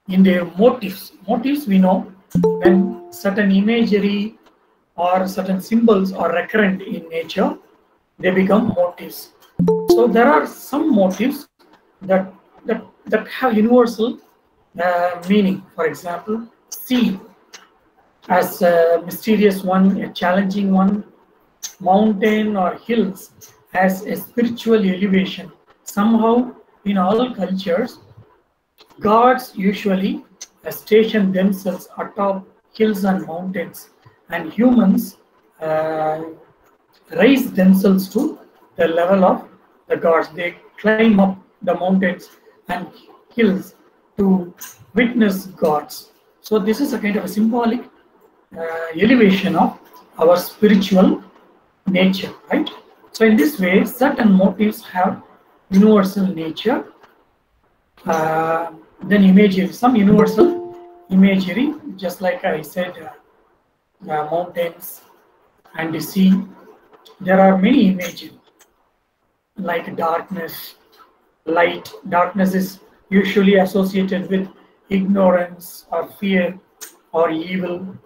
in their motives. Motives we know when certain imagery or certain symbols are recurrent in nature, they become motives. So there are some motives that that, that have universal uh, meaning. For example, sea as a mysterious one, a challenging one, mountain or hills as a spiritual elevation. Somehow, in all cultures, gods usually station themselves atop hills and mountains, and humans uh, raise themselves to the level of the gods. They climb up the mountains and hills to witness gods. So this is a kind of a symbolic uh, elevation of our spiritual nature, right? So in this way, certain motives have universal nature. Uh, then imagery, some universal imagery, just like I said, uh, mountains and the sea. There are many images like darkness, light. Darkness is usually associated with ignorance or fear or evil.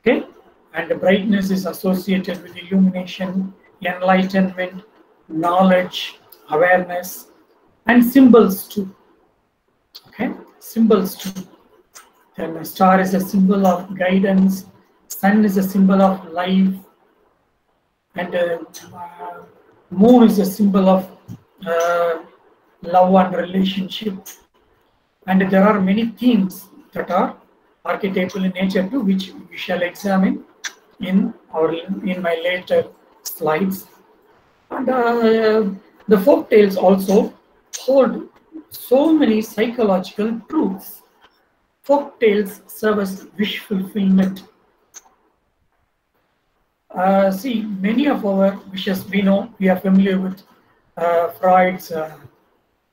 Okay, and the brightness is associated with illumination, enlightenment, knowledge, awareness, and symbols too. Okay, symbols too. Then a star is a symbol of guidance, sun is a symbol of life, and uh, moon is a symbol of uh, love and relationship. And there are many themes that are archetypal in nature too, which we shall examine in our in my later slides. And uh, the folk tales also hold so many psychological truths. Folk tales serve as wish fulfillment. Uh, see, many of our wishes, we know, we are familiar with uh, Freud's uh,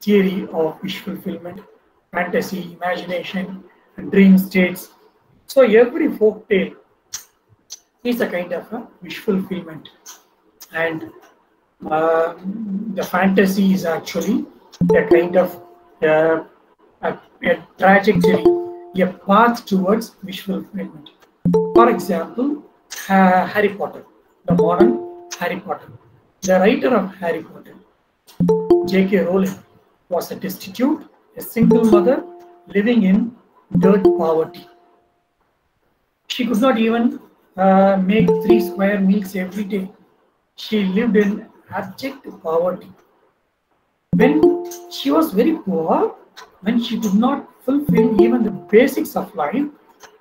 theory of wish fulfillment, fantasy, imagination, dream states. So every folk tale is a kind of a wish fulfillment. And uh, the fantasy is actually a kind of uh, a, a trajectory, a path towards visual fulfillment. For example, uh, Harry Potter, the modern Harry Potter. The writer of Harry Potter, J.K. Rowling, was a destitute, a single mother living in dirt poverty. She could not even uh, make three square meals every day. She lived in abject poverty. When she was very poor, when she could not fulfill even the basics of life,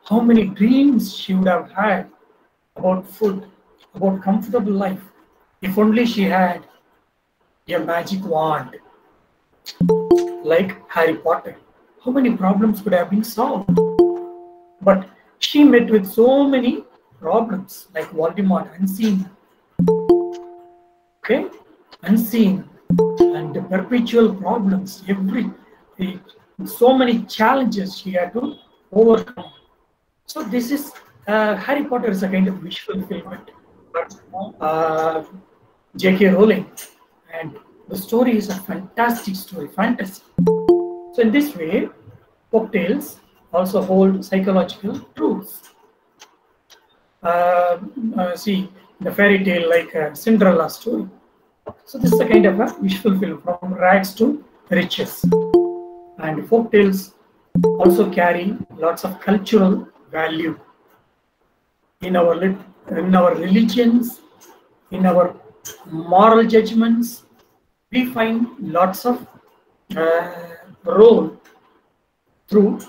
how many dreams she would have had about food, about comfortable life, if only she had a magic wand like Harry Potter. How many problems could have been solved? But she met with so many problems like Voldemort unseen. Okay? Unseen. And the perpetual problems, every so many challenges she had to overcome. So this is uh, Harry Potter is a kind of wish fulfillment. Uh, J.K. Rowling, and the story is a fantastic story, fantasy. So in this way, folk tales also hold psychological truths. Uh, uh, see the fairy tale like uh, Cinderella story. So this is a kind of a wish fulfillment from rags to riches. And folk tales also carry lots of cultural value in our in our religions, in our moral judgments. We find lots of uh, role through.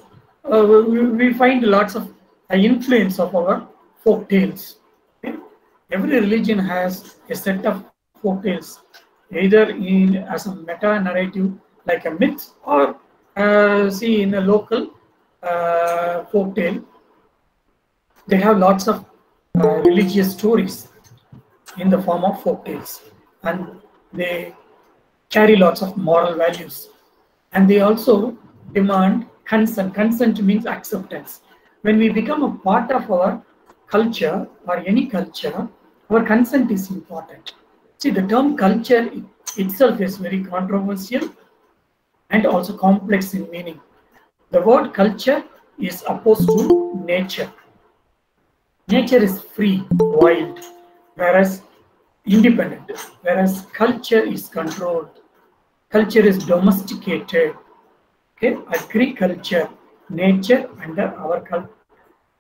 Uh, we, we find lots of uh, influence of our folk tales. Every religion has a set of folk tales, either in as a meta narrative like a myth, or uh, see in a local uh, folk tale they have lots of uh, religious stories in the form of folk tales and they carry lots of moral values. And they also demand consent. Consent means acceptance. When we become a part of our culture or any culture our consent is important see the term culture itself is very controversial and also complex in meaning the word culture is opposed to nature nature is free, wild, whereas independent, whereas culture is controlled. Culture is domesticated. Okay, agriculture, nature under our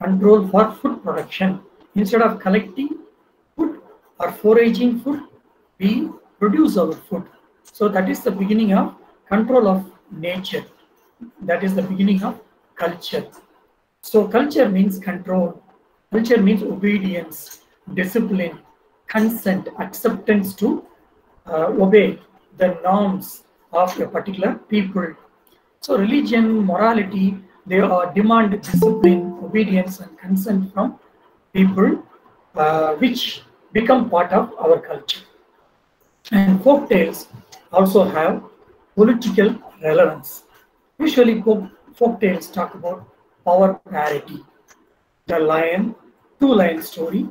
control for food production. Instead of collecting or foraging food, we produce our food. So that is the beginning of control of nature. That is the beginning of culture. So culture means control Culture means obedience, discipline, consent, acceptance to uh, obey the norms of a particular people. So religion, morality, they are demand discipline, obedience, and consent from people, uh, which become part of our culture. And folk tales also have political relevance. Usually, folk tales talk about power parity. The lion two lion story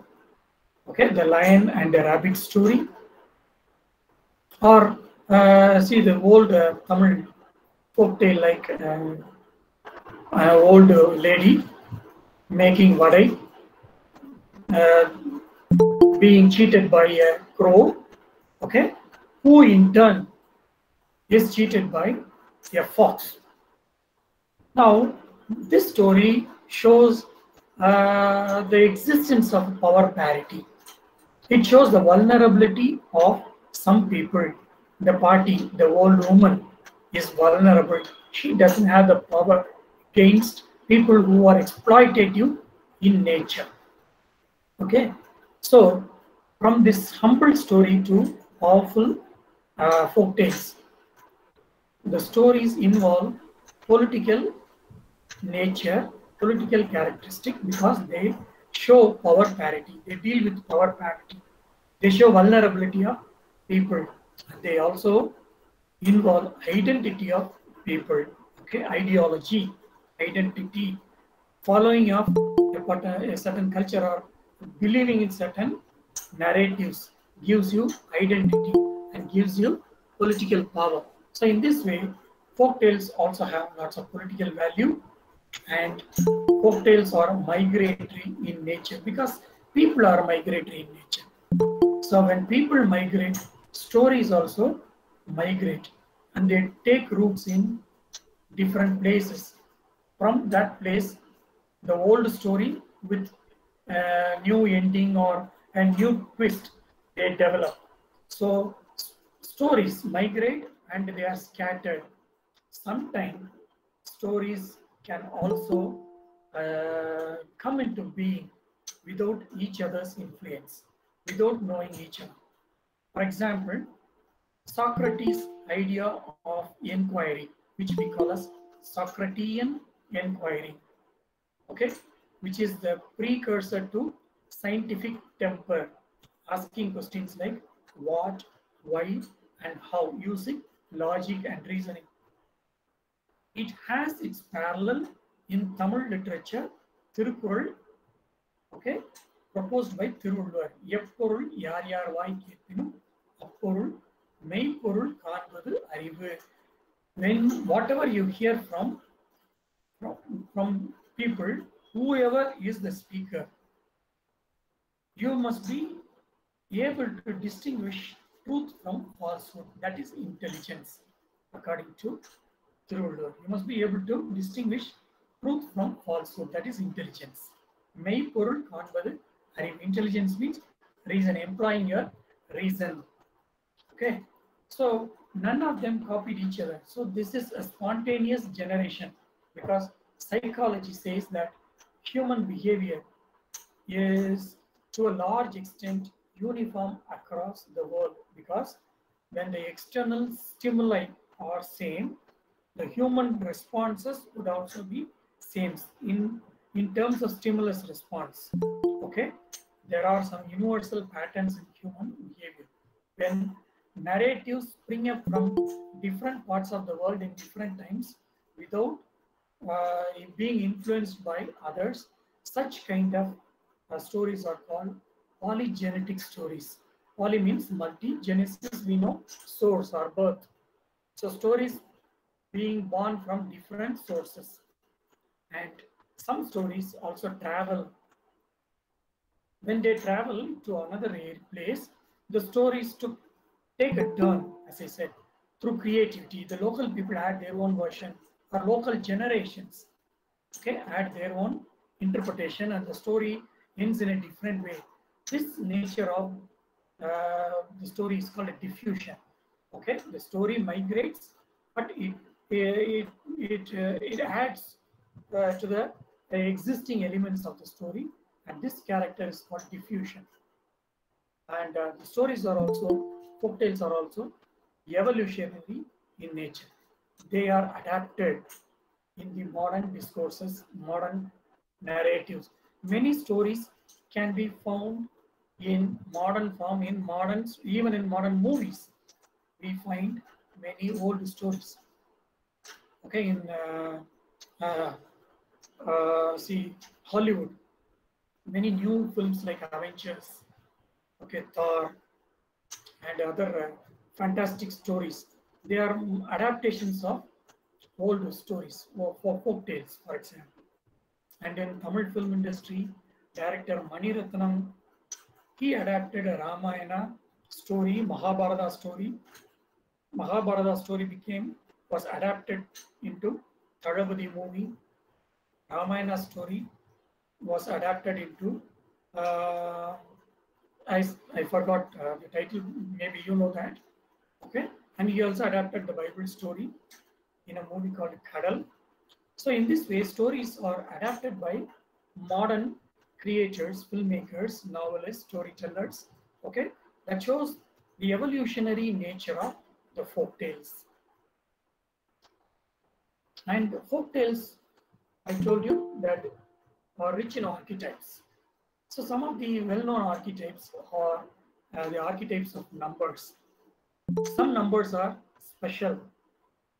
okay the lion and the rabbit story or uh, see the old uh, tamil folk tale like uh, an old lady making vadai uh, being cheated by a crow, okay, who in turn is cheated by a fox. Now, this story shows uh, the existence of power parity. It shows the vulnerability of some people. The party, the old woman, is vulnerable. She doesn't have the power against people who are exploitative in nature. Okay, so from this humble story to powerful uh, folk tales, the stories involve political nature, political characteristic because they show power parity. They deal with power parity. They show vulnerability of people. They also involve identity of people. Okay, ideology, identity, following of a, a certain culture or believing in certain narratives gives you identity and gives you political power. So in this way, folk tales also have lots of political value and folk tales are migratory in nature because people are migratory in nature. So when people migrate, stories also migrate and they take roots in different places. From that place, the old story with new ending or a new twist they develop. So stories migrate and they are scattered. Sometimes stories can also uh, come into being without each other's influence, without knowing each other. For example, Socrates' idea of inquiry, which we call as Socratean inquiry, okay, which is the precursor to scientific temper, asking questions like what, why, and how using logic and reasoning. It has its parallel in Tamil literature, Tirukural, okay, proposed by Tiruvalluvar. எப்பொருள் யார் யார் வாய் கேட்பினும் அப்பொருள் மெய்ப்பொருள் காண்பது arivu. when whatever you hear from from, from people whoever is the speaker. You must be able to distinguish truth from falsehood. That is intelligence, according to Thiruvalluvar. You must be able to distinguish truth from falsehood. That is intelligence. May மெய்ப்பொருள் காண்பது அறிவு intelligence means reason. Employing your reason. Okay. So none of them copied each other. So this is a spontaneous generation because psychology says that human behavior is to a large extent uniform across the world because when the external stimuli are same, the human responses would also be same in, in terms of stimulus response. Okay, there are some universal patterns in human behavior. When narratives spring up from different parts of the world in different times without uh, being influenced by others, such kind of uh, stories are called polygenetic stories. Poly means multi, genesis we know source or birth. So stories being born from different sources. And some stories also travel when they travel to another place, the stories took take a turn, as I said, through creativity. The local people had their own version, or local generations, okay, add their own interpretation, and the story ends in a different way. This nature of uh, the story is called a diffusion. Okay, the story migrates, but it it it, uh, it adds uh, to the existing elements of the story, and this character is called diffusion. And uh, the stories are also, folk tales are also evolutionary in nature. They are adapted in the modern discourses, modern narratives. Many stories can be found in modern form, in modern, even in modern movies. We find many old stories. Okay, in uh, uh, uh, see Hollywood, many new films like Avengers, okay, Thor, and other uh, fantastic stories. They are adaptations of old stories for, for folk tales, for example. And in Tamil film industry, director Mani Ratnam, he adapted a Ramayana story, Mahabharata story. Mahabharata story became was adapted into Thalapathi movie. Ramayana story was adapted into uh, I, I forgot uh, the title, maybe you know that. Okay, and he also adapted the Bible story in a movie called Kadal. So, in this way, stories are adapted by modern creators, filmmakers, novelists, storytellers. Okay, that shows the evolutionary nature of the folk tales. And folk tales, I told you that are rich in archetypes. So some of the well-known archetypes are uh, the archetypes of numbers. Some numbers are special.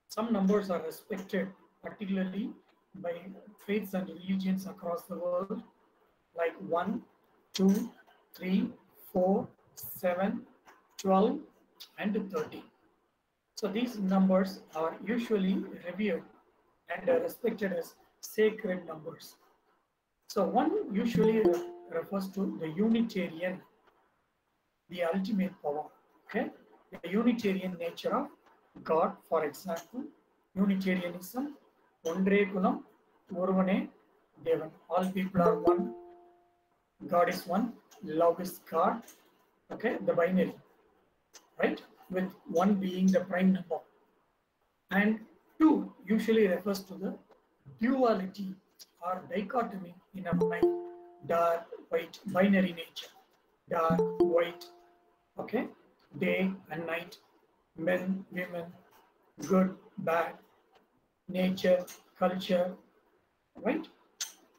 Some numbers are respected, particularly by faiths and religions across the world, like 1, 2, 3, 4, 7, 12, and 30. So these numbers are usually revered and are respected as sacred numbers. So one usually refers to the Unitarian, the ultimate power. Okay, the Unitarian nature of God. For example, Unitarianism, Ondre Kulam, Oruvane Devan. All people are one. God is one. Love is God. Okay, the binary, right? With one being the prime number. And two usually refers to the duality or dichotomy in a mind dark white binary nature dark white okay day and night men women good bad nature culture right?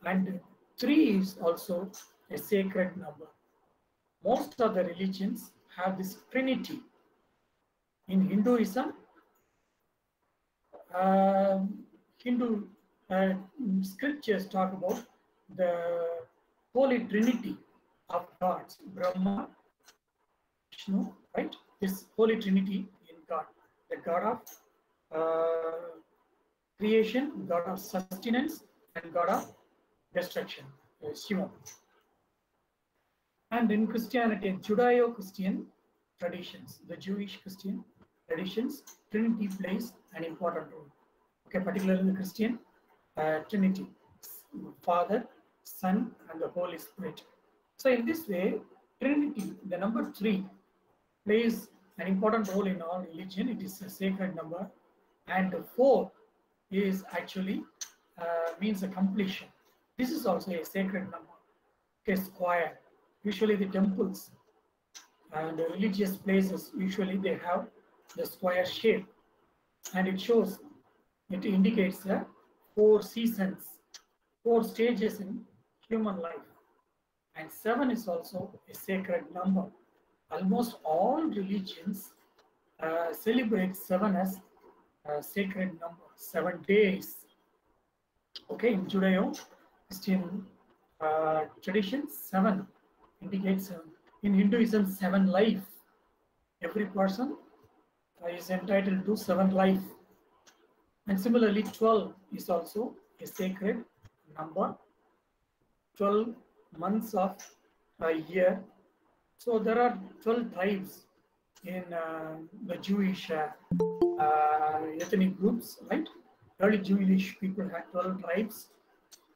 And three is also a sacred number. Most of the religions have this trinity. In hinduism um, hindu uh, scriptures talk about the holy trinity of gods brahma vishnu right this holy trinity in god. The god of uh, creation god of sustenance and god of destruction. Uh, and in christianity judeo-christian traditions the jewish christian traditions trinity plays an important role. Okay particularly the christian uh, trinity. Father son and the holy spirit. So in this way trinity the number three plays an important role in our religion. It is a sacred number. And four is actually uh, means a completion. This is also a sacred number okay square. Usually the temples and the religious places usually they have the square shape. And it shows it indicates the four seasons four stages in human life. And seven is also a sacred number almost all religions uh, celebrate seven as a sacred number seven days. Okay in judeo christian uh, tradition seven indicates seven in hinduism seven life. Every person uh, is entitled to seven life. And similarly 12 is also a sacred number. 12 months of a year so there are 12 tribes in uh, the jewish uh, uh, ethnic groups right? Early jewish people had 12 tribes.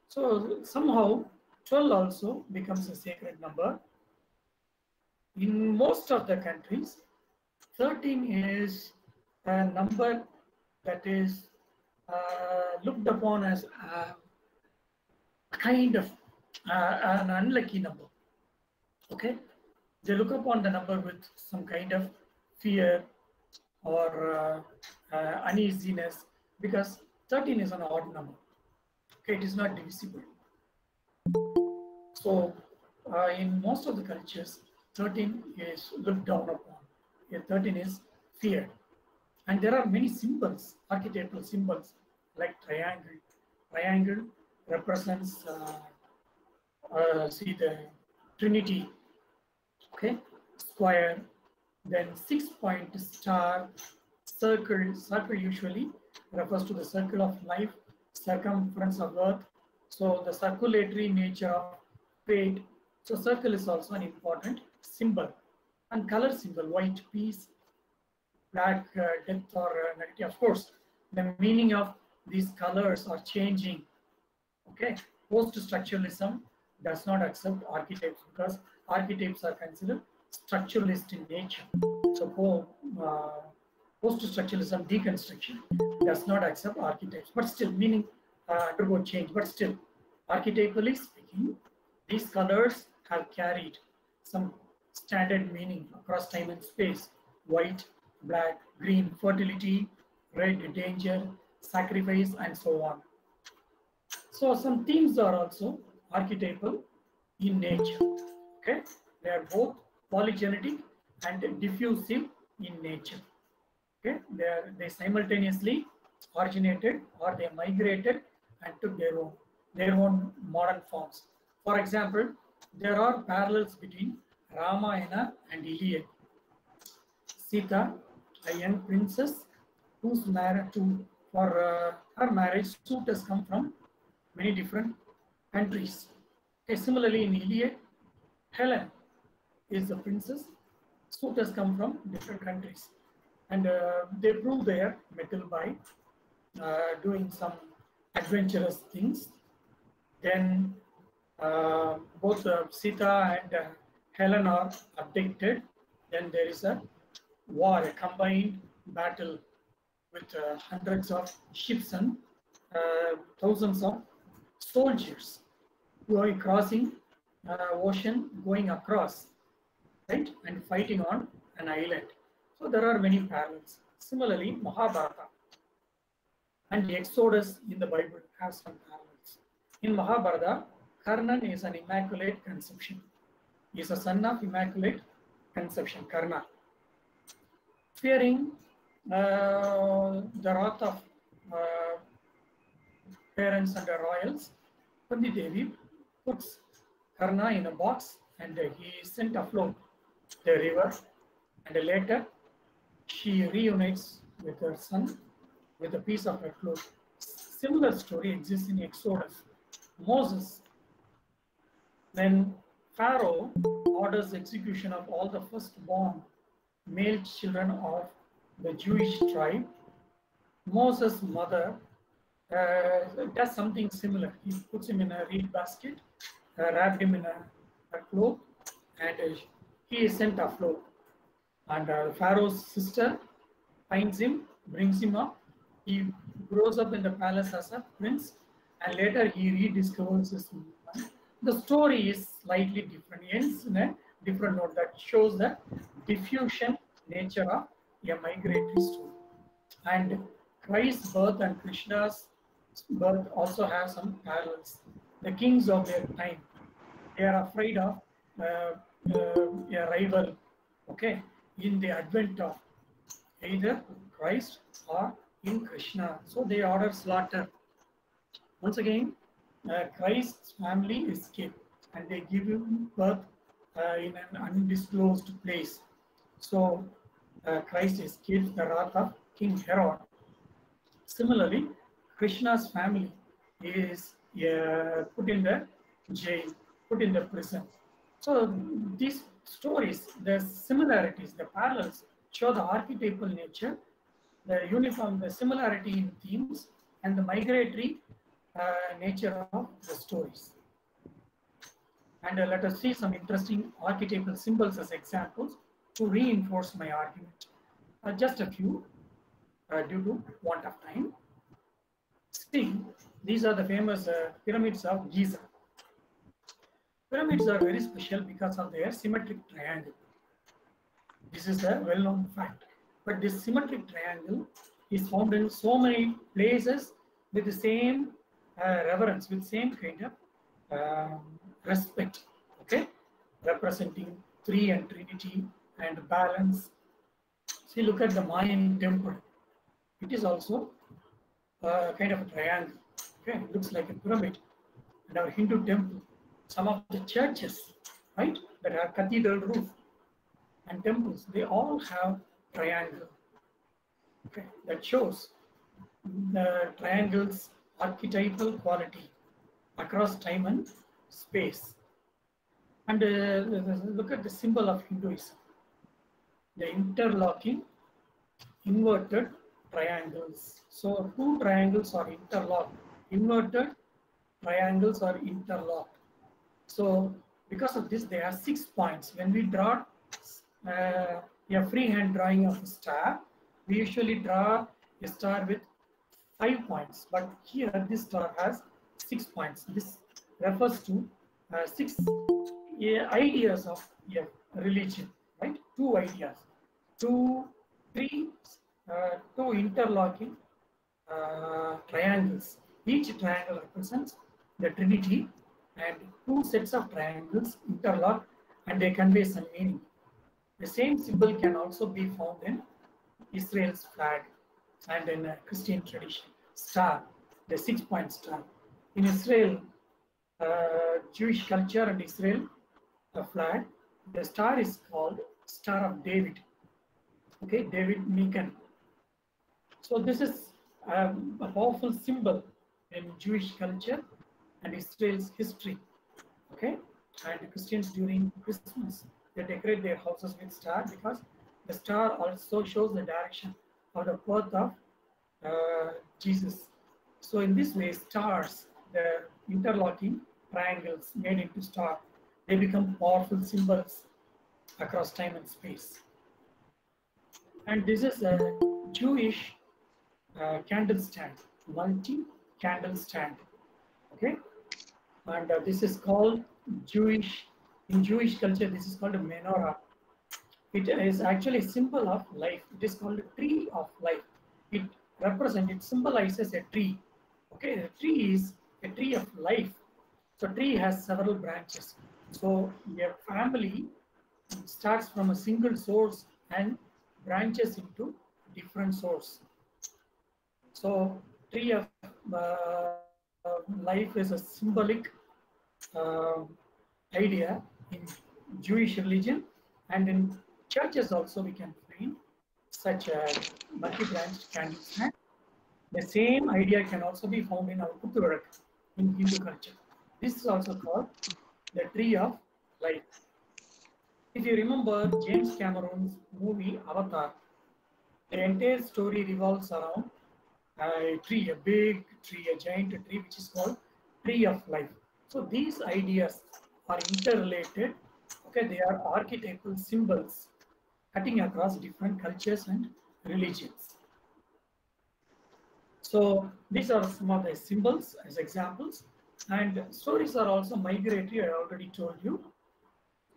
So somehow 12 also becomes a sacred number. In most of the countries 13 is a number that is uh, looked upon as a kind of uh, an unlucky number. Okay, they look upon the number with some kind of fear or uh, uh, uneasiness because 13 is an odd number. Okay, it is not divisible. So, uh, in most of the cultures, 13 is looked down upon. Yeah, 13 is feared. And there are many symbols, archetypal symbols like triangle. Triangle represents, uh, uh, see the Trinity, okay, square, then six point star, circle, circle usually refers to the circle of life, circumference of earth. So the circulatory nature of fate. So circle is also an important symbol. And color symbol, white, peace, black, uh, death or uh, negative. Of course, the meaning of these colors are changing. Okay, post-structuralism does not accept archetypes because archetypes are considered structuralist in nature. So uh, post-structuralism deconstruction does not accept archetypes, but still meaning uh, undergo change. But still, archetypally speaking, these colors have carried some standard meaning across time and space. White, black, green, fertility, red, danger, sacrifice, and so on. So some themes are also archetypal in nature. Okay, they are both polygenetic and diffusive in nature. Okay, they are, they simultaneously originated or they migrated and took their own their own modern forms. For example, there are parallels between Ramayana and Iliad. Sita, a young princess whose marriage to for uh, her marriage suit has come from many different countries. Okay, similarly, in Iliad, Helen is a princess. Suit has come from different countries, and uh, they prove their mettle by uh, doing some adventurous things. Then uh, both uh, Sita and uh, Helen are abducted. Then there is a war, a combined battle with uh, hundreds of ships and thousands of soldiers who are crossing ocean, going across, right, and fighting on an island. So there are many parallels. Similarly, Mahabharata and the Exodus in the Bible have some parallels. In Mahabharata, Karnan is an immaculate conception. He is a son of immaculate conception, Karna. Fearing uh, the wrath of uh, parents and the royals, Kundi Devi puts Karna in a box and he sent afloat the river. And later, she reunites with her son with a piece of her cloth. Similar story exists in Exodus. Moses, when Pharaoh orders execution of all the firstborn male children of the Jewish tribe, Moses' mother uh, does something similar. He puts him in a reed basket, uh, wrapped him in a, a cloth, and he is sent afloat. And Pharaoh's sister finds him, brings him up. He grows up in the palace as a prince, and later he rediscovers his woman. The story is slightly different, ends in a different note that shows the diffusion nature of a migratory story. And Christ's birth and Krishna's birth also have some parallels. The kings of their time, they are afraid of uh, uh, a rival, okay, in the advent of either Christ or in Krishna. So they order slaughter. Once again, uh, Christ's family escape and they give him birth uh, in an undisclosed place. So uh, Christ escapes the wrath of King Herod. Similarly, Krishna's family is uh, put in the jail, put in the prison. So these stories, the similarities, the parallels show the archetypal nature, the uniform, the similarity in themes, and the migratory uh, nature of the stories. And uh, let us see some interesting archetypal symbols as examples to reinforce my argument. Uh, just a few uh, due to want of time. See, these are the famous uh, pyramids of Giza. Pyramids are very special because of their symmetric triangle. This is a well-known fact. But this symmetric triangle is found in so many places with the same uh, reverence, with same kind of um, respect. Okay, representing three and trinity and balance. See, look at the Mayan temple. It is also uh, kind of a triangle. Okay, it looks like a pyramid. And our Hindu temple, some of the churches, right, that have cathedral roof and temples, they all have triangle. Okay, that shows the triangle's archetypal quality across time and space. And uh, look at the symbol of Hinduism. The interlocking inverted triangles. So two triangles are interlocked. Inverted triangles are interlocked. So because of this, there are six points. When we draw uh, a freehand drawing of a star, we usually draw a star with five points. But here, this star has six points. This refers to uh, six uh, ideas of a religion, right? Two ideas, two, three, uh, two interlocking uh, triangles. Each triangle represents the Trinity, and two sets of triangles interlock and they convey some meaning. The same symbol can also be found in Israel's flag and in Christian tradition. Star, the six point star. In Israel, uh, Jewish culture and Israel the flag, the star is called Star of David. Okay, David Meekan. So this is um, a powerful symbol in Jewish culture and Israel's history. Okay, and Christians during Christmas they decorate their houses with star because the star also shows the direction of the birth of uh, Jesus. So in this way, stars, the interlocking triangles made into star, they become powerful symbols across time and space. And this is a Jewish uh, candle stand, multi candle stand. Okay, and uh, this is called Jewish. In Jewish culture, this is called a menorah. It is actually a symbol of life. It is called a tree of life. It represents, it symbolizes a tree. Okay, the tree is a tree of life. So tree has several branches. So your family starts from a single source and branches into different source. So tree of life is a symbolic uh, idea in Jewish religion and in churches also we can find such a multi-branched candle stand. The same idea can also be found in our Kuturak in Hindu culture. This is also called the tree of life. If you remember James Cameron's movie Avatar, the entire story revolves around a tree, a big tree, a giant tree, which is called tree of life. So these ideas are interrelated. Okay, they are archetypal symbols cutting across different cultures and religions. So these are some of the symbols as examples. And stories are also migratory, I already told you.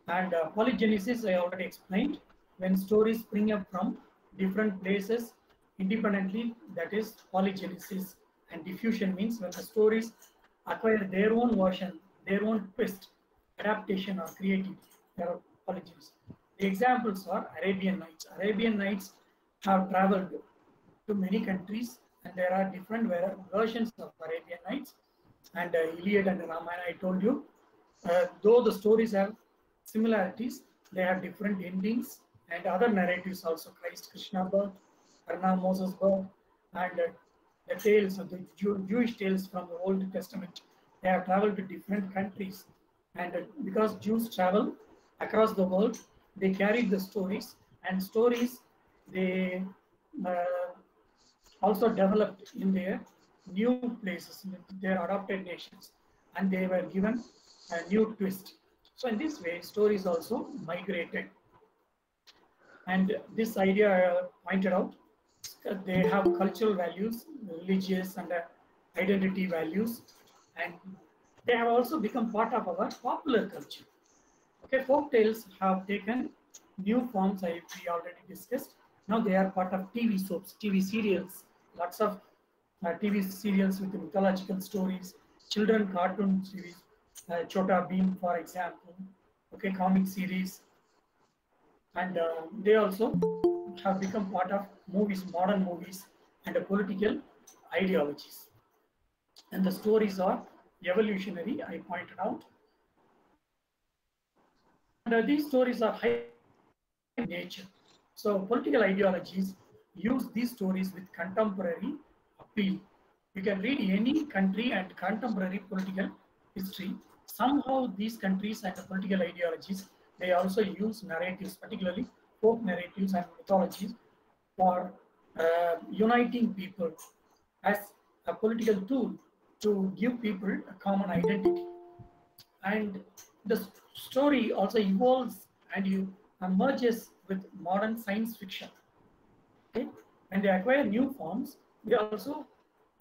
And uh, polygenesis, I already explained. When stories spring up from different places independently, that is polygenesis. And diffusion means when the stories acquire their own version, their own twist, adaptation or creativity. There are polygenesis. The examples are Arabian Nights. Arabian Nights have traveled to many countries and there are different versions of Arabian Nights and uh, Iliad and Ramayana, I told you. Uh, though the stories have similarities, they have different endings and other narratives also, Christ, Krishna birth, Karna, Moses birth, and uh, the tales of the Jew, Jewish tales from the Old Testament. They have traveled to different countries and uh, because Jews travel across the world, they carried the stories and stories they uh, also developed in their new places, in their adopted nations, and they were given a new twist. So in this way, stories also migrated. And this idea I pointed out, they have cultural values, religious and uh, identity values, and they have also become part of our popular culture. Okay, folk tales have taken new forms I we already discussed. Now they are part of TV soaps, TV serials, lots of uh, TV serials with mythological stories, children cartoon series, uh, Chhota Bheem, for example, okay, comic series, and uh, they also have become part of movies, modern movies, and political ideologies. And the stories are evolutionary, I pointed out. And uh, these stories are high in nature. So political ideologies use these stories with contemporary appeal. You can read any country and contemporary political history. somehow these countries and the political ideologies, they also use narratives, particularly folk narratives and mythologies for uh, uniting people as a political tool to give people a common identity. And the story also evolves and you merges with modern science fiction. Okay? When they acquire new forms, they also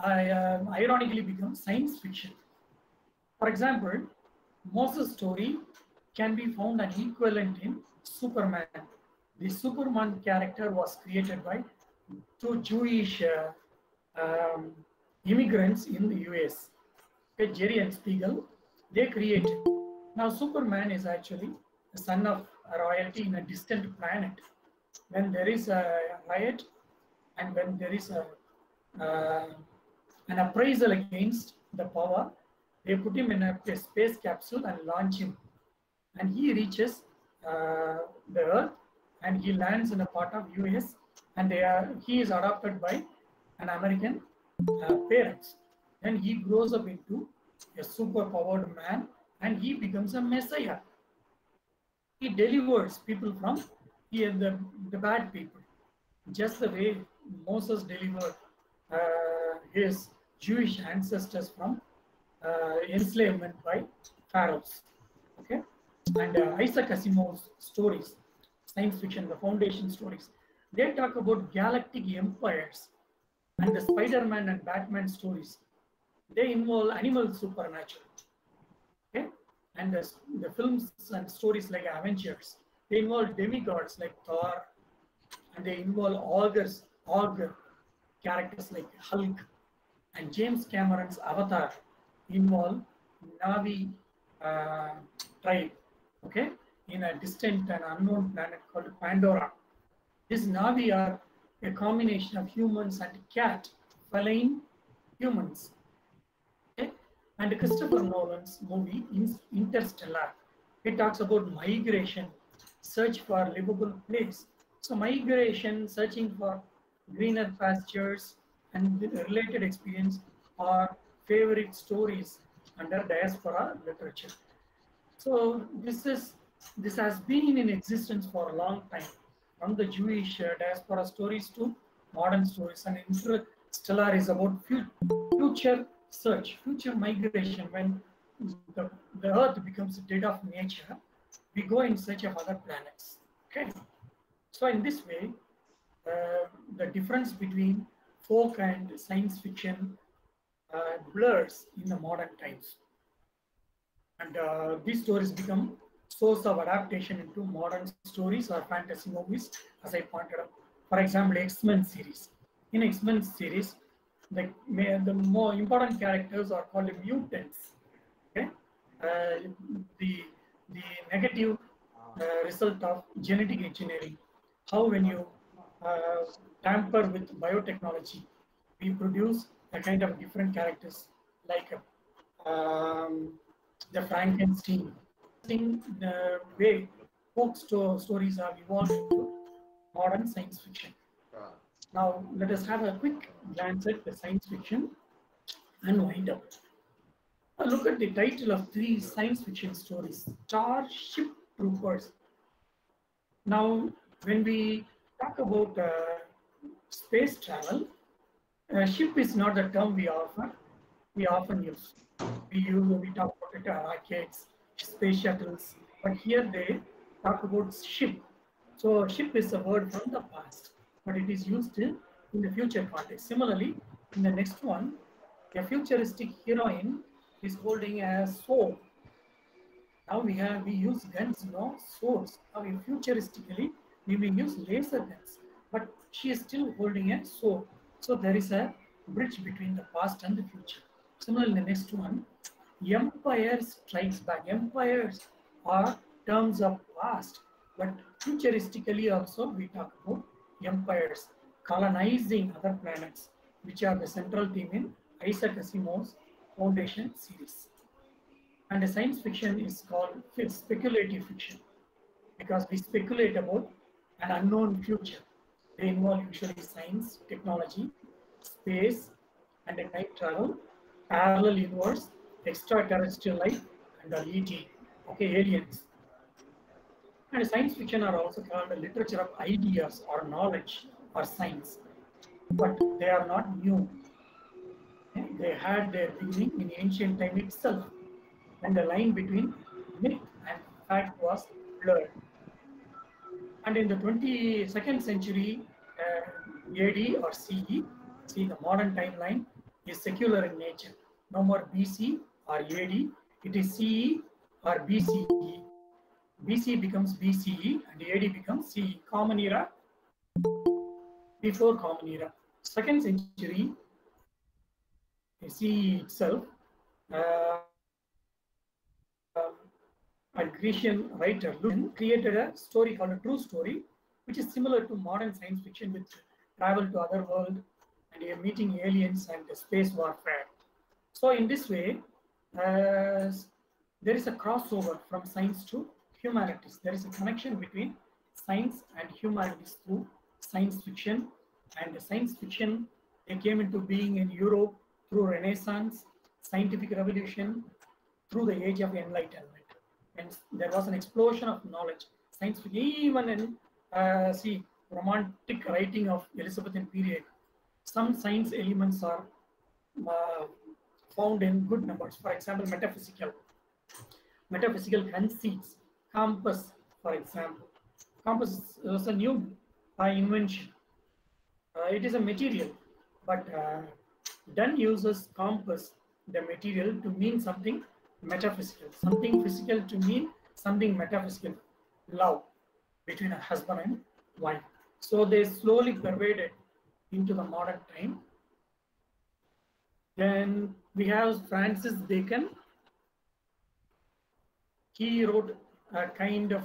uh, ironically become science fiction. For example, Moses' story can be found an equivalent in Superman. The Superman character was created by two Jewish uh, um, immigrants in the US, Jerry and Siegel. They created. Now, Superman is actually the son of a royalty in a distant planet. When there is a riot and when there is a uh, an appraisal against the power, they put him in a, a space capsule and launch him. And he reaches uh, the Earth and he lands in a part of US and they are, he is adopted by an American uh, parents. Then he grows up into a super powered man and he becomes a messiah. He delivers people from the, the bad people, just the way Moses delivered uh, his Jewish ancestors from uh, enslavement by pharaohs. Okay, and uh, Isaac Asimov's stories, science fiction, the foundation stories, they talk about galactic empires, and the Spider-Man and Batman stories, they involve animal supernatural. Okay, and the, the films and stories like Avengers, they involve demigods like Thor, and they involve augurs, augur characters like Hulk, and James Cameron's Avatar involve Na'vi uh, tribe, okay, in a distant and unknown planet called Pandora. These Na'vi are a combination of humans and cat, feline humans. Okay? And Christopher Nolan's movie is Interstellar, it talks about migration, search for livable place. So migration, searching for greener pastures, and related experience are favorite stories under diaspora literature. So this is this has been in existence for a long time, from the Jewish uh, diaspora stories to modern stories. And Interstellar is about future search, future migration. When the, the Earth becomes dead of nature, we go in search of other planets. Okay, so in this way, uh, the difference between folk and science fiction uh, blurs in the modern times. And uh, these stories become source of adaptation into modern stories or fantasy movies, as I pointed out. For example, X-Men series. In X-Men series, the, the more important characters are called mutants. Okay, uh, the the negative uh, result of genetic engineering. How when you uh, tamper with biotechnology, we produce a kind of different characters like um, the Frankenstein. The way folk sto stories have evolved into modern science fiction. Now, let us have a quick glance at the science fiction and wind up. Now, look at the title of three science fiction stories Starship Troopers. Now, when we talk about uh, space travel, uh, ship is not the term we often we often use. We use we talk about it, uh, rockets, space shuttles, but here they talk about ship. So ship is a word from the past, but it is used in, in the future context. Similarly, in the next one, a futuristic heroine is holding a sword. Now we have we use guns, no swords. Now futuristically we will use laser guns, but she is still holding a sword. So there is a bridge between the past and the future. Similarly, the next one, empire strikes back. Empires are terms of past, but futuristically also we talk about empires colonizing other planets, which are the central theme in Isaac Asimov's Foundation series. And the science fiction is called speculative fiction because we speculate about an unknown future. They involve usually science, technology, space, and the time travel, parallel universe, extraterrestrial life, and the ET, okay, aliens. And science fiction are also called the literature of ideas or knowledge or science, but they are not new. They had their beginning in ancient time itself, and the line between myth and fact was blurred. And in the 22nd century uh, AD or CE, see the modern timeline is secular in nature. No more BC or AD, it is CE or BCE. BC becomes BCE and AD becomes CE, common era before common era. Second century, CE itself, uh, um, a Grecian writer Lucian created a story called a true story, which is similar to modern science fiction with travel to other world and meeting aliens and the space warfare. So in this way, uh, there is a crossover from science to humanities. There is a connection between science and humanities through science fiction. And the science fiction, they came into being in Europe through Renaissance, scientific revolution, through the age of enlightenment. And there was an explosion of knowledge. Science fiction, even in, uh, see, romantic writing of Elizabethan period, some science elements are uh, found in good numbers. For example, metaphysical. Metaphysical conceits. Compass, for example. Compass was a new uh, invention. Uh, it is a material, but uh, Donne uses compass, the material, to mean something metaphysical, something physical to mean something metaphysical, love between a husband and wife. So they slowly pervaded into the modern time. Then we have Francis Bacon. He wrote a kind of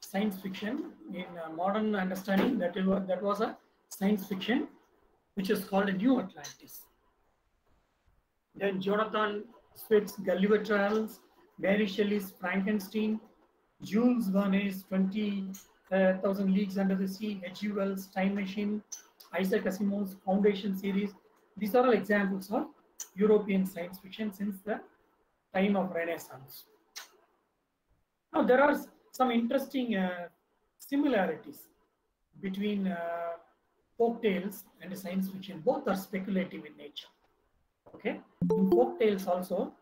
science fiction in uh, modern understanding that it was, that was a science fiction which is called a New Atlantis. Then Jonathan Swift's Gulliver Travels, Mary Shelley's Frankenstein, Jules Verne's 20,000 uh, Leagues Under the Sea, H.G. Wells' Time Machine, Isaac Asimov's Foundation series. These are all examples of European science fiction since the time of Renaissance. Now, there are some interesting uh, similarities between uh, folk tales and science fiction. Both are speculative in nature. Okay, in folk tales also,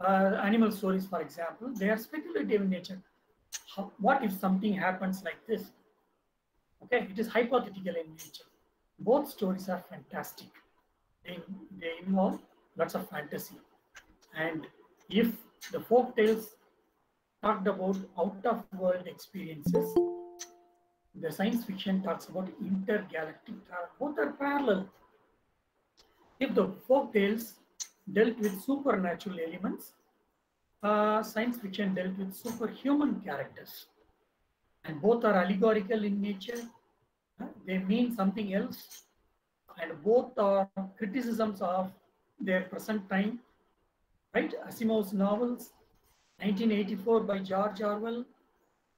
uh, animal stories, for example, they are speculative in nature. How, what if something happens like this? Okay, it is hypothetical in nature. Both stories are fantastic. They, they involve lots of fantasy. And if the folk tales talked about out of world experiences, the science fiction talks about intergalactic travel. Both are parallel. If the folk tales dealt with supernatural elements, uh, science fiction dealt with superhuman characters. And both are allegorical in nature. They mean something else. And both are criticisms of their present time. Right? Asimov's novels, 1984 by George Orwell,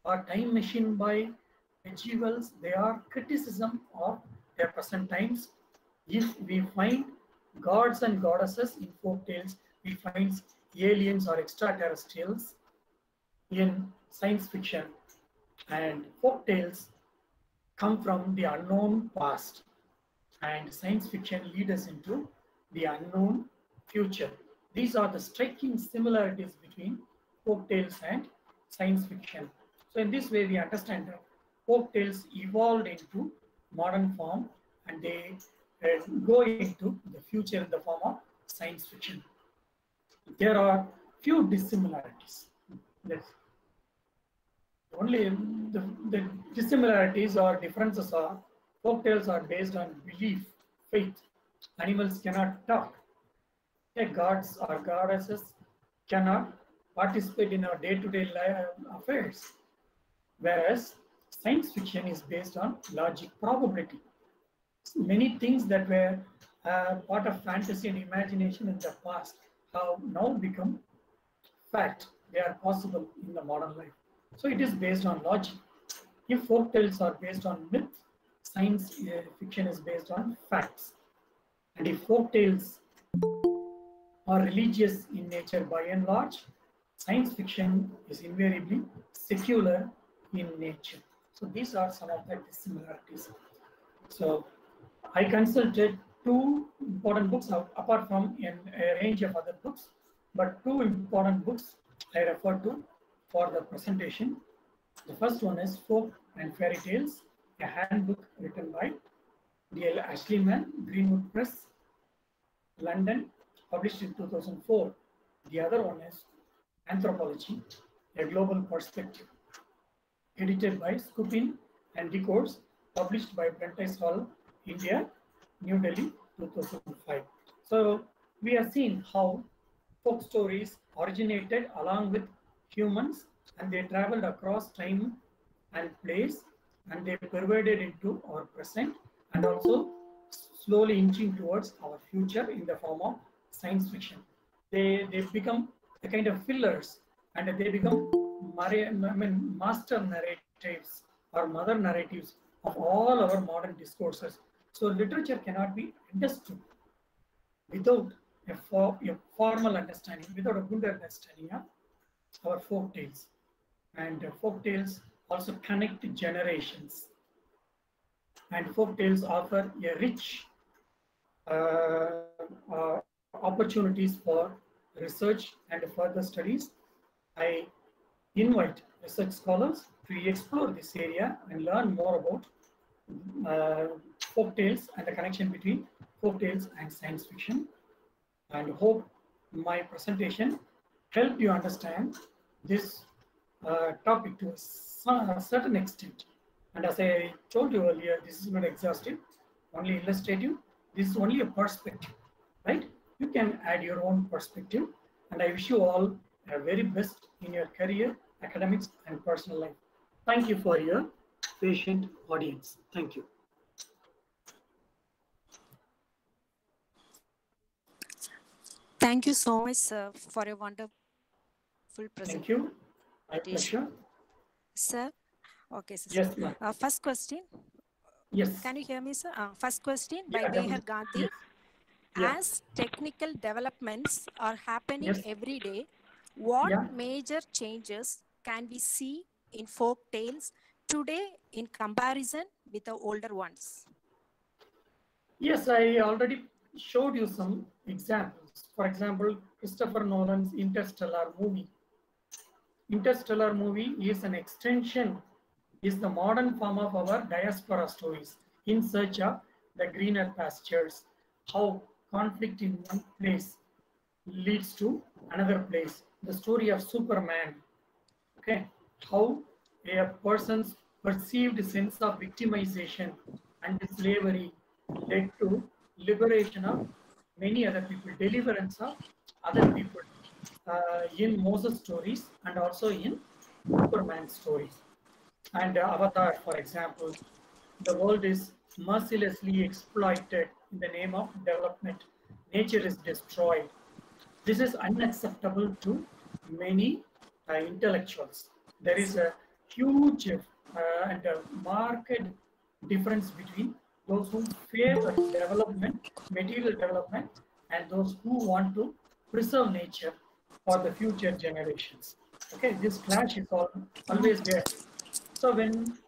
or Time Machine by H.G. Wells, they are criticism of their present times. If we find gods and goddesses in folk tales, we find aliens or extraterrestrials in science fiction. And folk tales come from the unknown past, and science fiction lead us into the unknown future. These are the striking similarities between folk tales and science fiction. So in this way, we understand that folk tales evolved into modern form and they uh, go into the future in the form of science fiction. There are few dissimilarities. Yes. Only the, the dissimilarities or differences are folk tales are based on belief, faith. Animals cannot talk. Okay, gods or goddesses cannot participate in our day-to-day affairs. Whereas science fiction is based on logic probability. Many things that were uh, part of fantasy and imagination in the past have now become fact. They are possible in the modern life. So it is based on logic. If folk tales are based on myth, science uh, fiction is based on facts. And if folk tales are religious in nature by and large, science fiction is invariably secular in nature. So these are some of the dissimilarities. So I consulted two important books apart from a range of other books, but two important books I refer to for the presentation. The first one is Folk and Fairy Tales, a handbook written by D.L. Ashliman, Greenwood Press, London, published in 2004. The other one is Anthropology, a Global Perspective, edited by Scupin and DeCorse, published by Prentice Hall, India, New Delhi, 2005. So we have seen how folk stories originated along with humans and they traveled across time and place and they pervaded into our present and also slowly inching towards our future in the form of science fiction. They, they become a kind of fillers and they become I mean, master narratives or mother narratives of all our modern discourses. So literature cannot be understood without a, for, a formal understanding, without a good understanding of our folk tales. And folk tales also connect generations. And folk tales offer a rich uh, uh, opportunities for research and further studies. I invite research scholars to explore this area and learn more about uh, folk tales and the connection between folk tales and science fiction. And hope my presentation helped you understand this uh, topic to a certain extent. And as I told you earlier, this is not exhaustive, only illustrative. This is only a perspective, right? You can add your own perspective. And I wish you all a very best in your career, academics, and personal life. Thank you for your patient audience. Thank you. Thank you so much, sir, for a wonderful presentation. Thank you. My pleasure. Sir, okay, sir. Yes, ma'am. Uh, first question. Yes. Can you hear me, sir? Uh, first question by definitely. Meher Gandhi. Yes. Yeah. As technical developments are happening Yes. every day, what Yeah. major changes can we see in folk tales today in comparison with the older ones? Yes, I already showed you some examples. For example, Christopher Nolan's Interstellar movie. Interstellar movie is an extension, is the modern form of our diaspora stories in search of the greener pastures. How conflict in one place leads to another place. The story of Superman. Okay, how a person's perceived sense of victimization and slavery led to liberation of many other people, deliverance of other people uh, in Moses stories and also in Superman stories. And Avatar, for example, the world is mercilessly exploited in the name of development. Nature is destroyed. This is unacceptable to many uh, intellectuals. There is a huge uh, and a marked difference between those who favor development, material development, and those who want to preserve nature for the future generations. Okay, this clash is all, always there. So when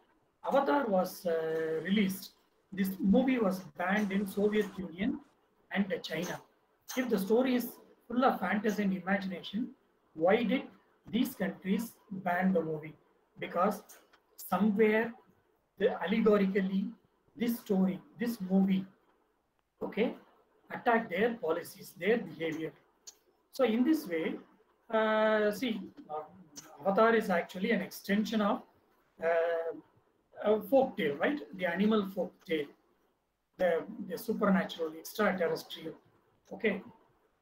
Avatar was uh, released, this movie was banned in Soviet Union and China. If the story is full of fantasy and imagination, why did these countries ban the movie? Because somewhere the allegorically this story, this movie, okay, attack their policies, their behavior. So in this way, uh, see, uh, Avatar is actually an extension of uh, a folk tale, right? The animal folk tale, the, the supernatural, extraterrestrial. Okay,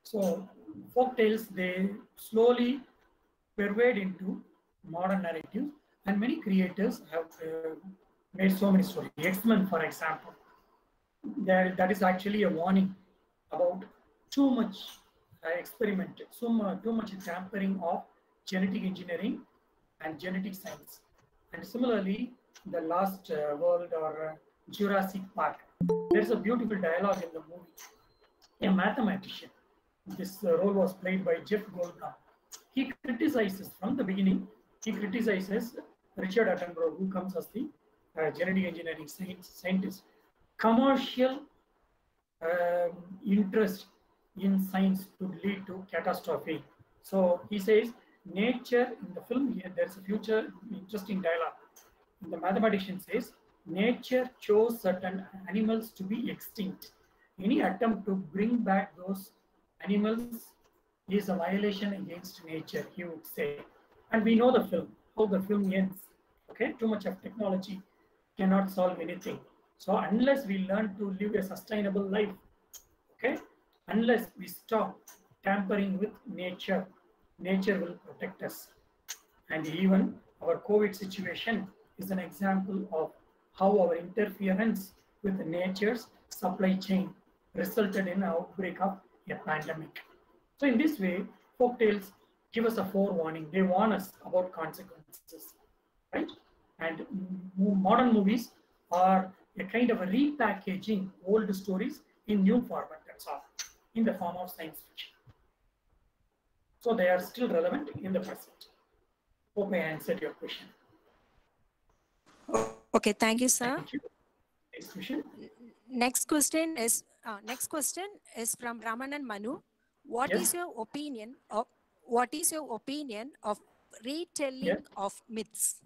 so folk tales they slowly pervade into modern narratives, and many creators have uh, made so many stories. X-Men, for example, there that is actually a warning about too much uh, experiment, so too much tampering of genetic engineering and genetic science. And similarly, the Last uh, World or uh, Jurassic Park, there's a beautiful dialogue in the movie. A mathematician, this uh, role was played by Jeff Goldblum. he criticizes from the beginning, he criticizes Richard Attenborough, who comes as the uh, genetic engineering scientist. Commercial um, interest in science could lead to catastrophe. So he says, nature in the film here, there's a future interesting dialogue. The mathematician says, nature chose certain animals to be extinct. Any attempt to bring back those animals is a violation against nature, he would say. And we know the film, how the film ends. Okay, too much of technology cannot solve anything. So unless we learn to live a sustainable life, okay, unless we stop tampering with nature, nature will protect us. And even our COVID situation is an example of how our interference with nature's supply chain resulted in outbreak of a pandemic. So in this way, folk tales give us a forewarning. They warn us about consequences, right? And modern movies are a kind of a repackaging old stories in new format. That's all, in the form of science fiction. So they are still relevant in the present. Hope I answered your question. Okay, thank you, sir. Thank you. Next question. Next question is uh, next question is from Ramanan Manu. What is Yes. your opinion of what is your opinion of retelling Yes. of myths?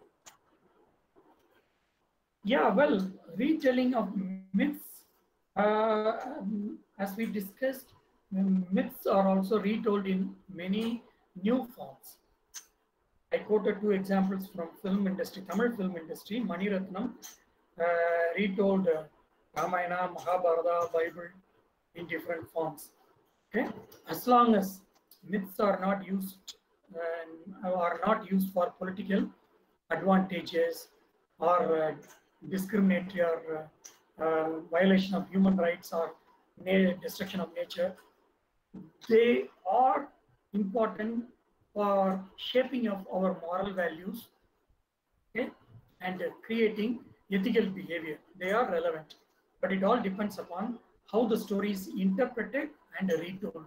Yeah, well, retelling of myths, uh, as we discussed, myths are also retold in many new forms. I quoted two examples from film industry, Tamil film industry. Mani Ratnam uh, retold uh, Ramayana, Mahabharata, Bible in different forms. Okay, as long as myths are not used uh, are not used for political advantages or uh, discriminatory or uh, uh, violation of human rights or destruction of nature, they are important for shaping of our moral values okay, and creating ethical behavior. They are relevant, but it all depends upon how the story is interpreted and retold.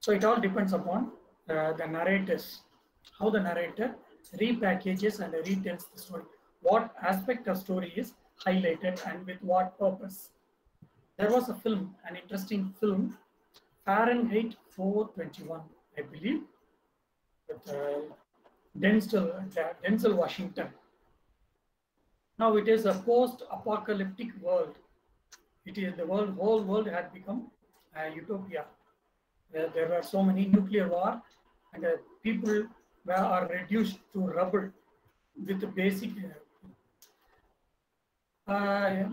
So it all depends upon uh, the narrators, how the narrator repackages and retells the story. What aspect of story is highlighted and with what purpose. There was a film, an interesting film, Fahrenheit 421, I believe, with uh, Denzel, Denzel Washington. Now it is a post-apocalyptic world. It is the world, whole world had become a utopia. Where there were so many nuclear war, and uh, people were are reduced to rubble with the basic. Uh,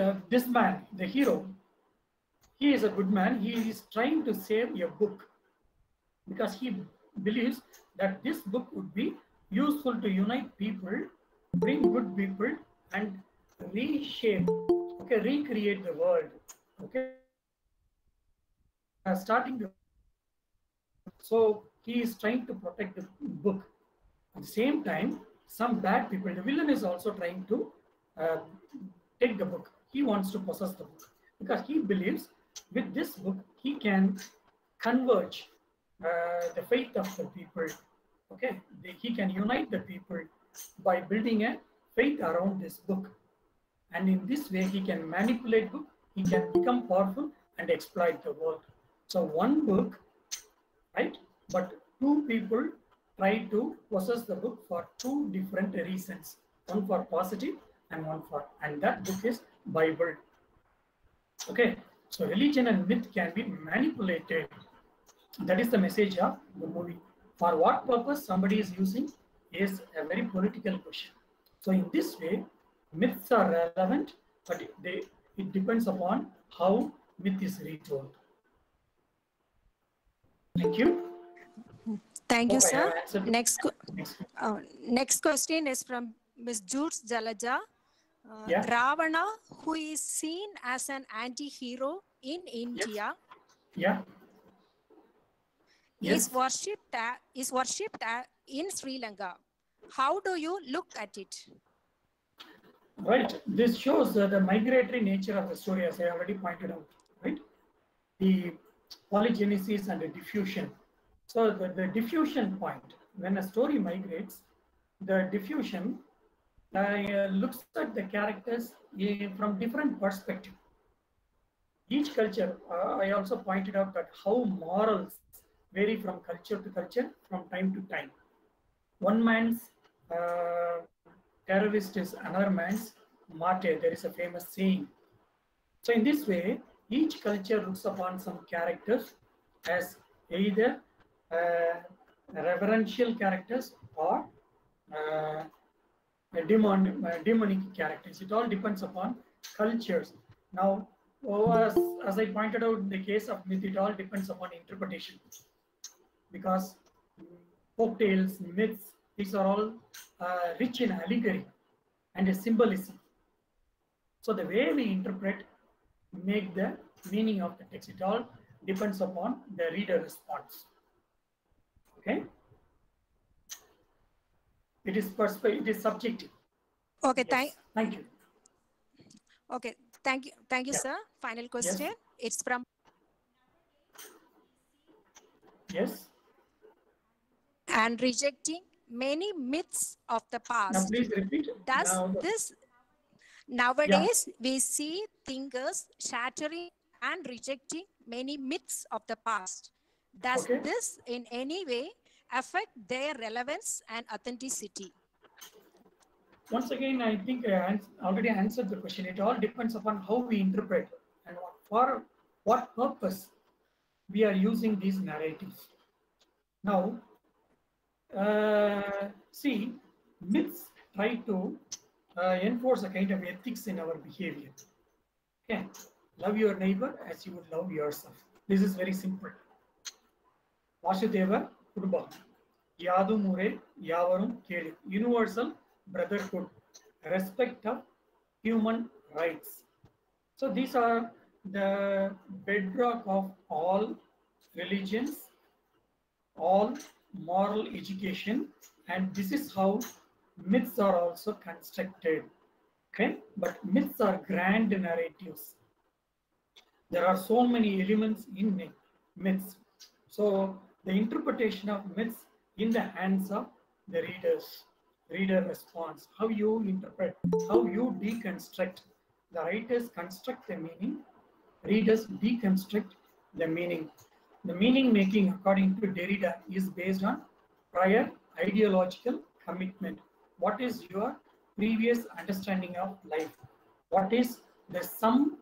uh, this man, the hero, he is a good man. He is trying to save a book because he believes that this book would be useful to unite people, bring good people, and reshape, okay, recreate the world. Okay, uh, starting the so he is trying to protect the book. At the same time, some bad people, the villain is also trying to uh, take the book. He wants to possess the book because he believes with this book he can converge uh, the faith of the people. Okay, he can unite the people by building a faith around this book, and in this way he can manipulate book. He can become powerful and exploit the world. So one book right? But two people try to possess the book for two different reasons. One for positive and one for, and that book is Bible. Okay, so religion and myth can be manipulated. That is the message of the movie. For what purpose somebody is using is a very political question. So in this way, myths are relevant, but they it depends upon how myth is retold. Thank you. Thank you, Hope sir. Next, Next. uh, next question is from Ms. Jules Jalaja. Uh, Yeah. Ravana, who is seen as an anti-hero in India, Yeah. Yes. is worshipped at, is worshipped at, in Sri Lanka. How do you look at it? Right. This shows uh, the migratory nature of the story, as I already pointed out. Right. The polygenesis and the diffusion. So the, the diffusion point, when a story migrates, the diffusion uh, looks at the characters uh, from different perspective. Each culture, uh, I also pointed out that how morals vary from culture to culture, from time to time. One man's uh, terrorist is another man's martyr. There is a famous saying. So in this way, each culture looks upon some characters as either uh, reverential characters or uh, demon, demonic characters. It all depends upon cultures. Now, oh, as, as I pointed out in the case of myth, it all depends upon interpretation. Because folk tales, myths, these are all uh, rich in allegory and symbolism. So the way we interpret make the meaning of the text. It all depends upon the reader response. Okay. It is it is subjective. Okay, Yes. thank, Thank you. okay, thank you, thank you, Yeah. sir. Final question. It's from Yes. and rejecting many myths of the Now past. please repeat. Does Now, this nowadays we see thinkers shattering and rejecting many myths of the past. Does Okay. this in any way affect their relevance and authenticity? Once again, I think uh, I already answered the question. It all depends upon how we interpret and for what purpose we are using these narratives. Now, uh, see, myths try to uh, enforce a kind of ethics in our behavior. Okay, love your neighbor as you would love yourself. This is very simple. Vasudeva குடும்பம் யாதும் ஒரே யாவரும் கேளு universal brotherhood respect of human rights so these bedrock of all religions, all moral education, and this is how myths are also constructed. Okay, but myths are grand narratives. There are so many elements in myths. So the interpretation of myths in the hands of the readers, reader response, how you interpret, how you deconstruct. The writers construct the meaning, readers deconstruct the meaning. The meaning making, according to Derrida, is based on prior ideological commitment. What is your previous understanding of life? What is the sum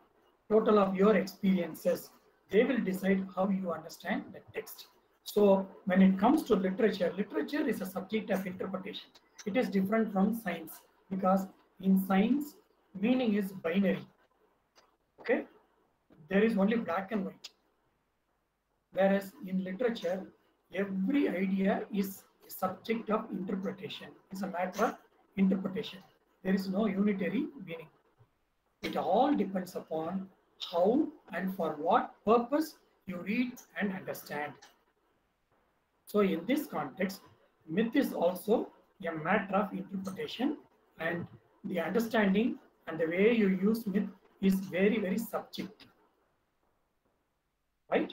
total of your experiences? They will decide how you understand the text. So when it comes to literature, literature is a subject of interpretation. It is different from science because in science, meaning is binary. Okay? There is only black and white. Whereas in literature, every idea is a subject of interpretation. It's a matter of interpretation. There is no unitary meaning. It all depends upon how and for what purpose you read and understand. So in this context, myth is also a matter of interpretation and the understanding and the way you use myth is very, very subjective. Right?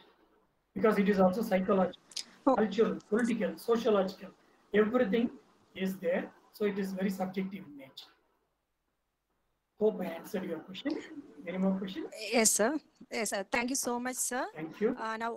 Because it is also psychological, Oh. cultural, political, sociological, everything is there. So it is very subjective in nature. Hope I answered your question. Any more questions? Yes, sir. Yes, sir. Thank you so much, sir. Thank you. Uh, now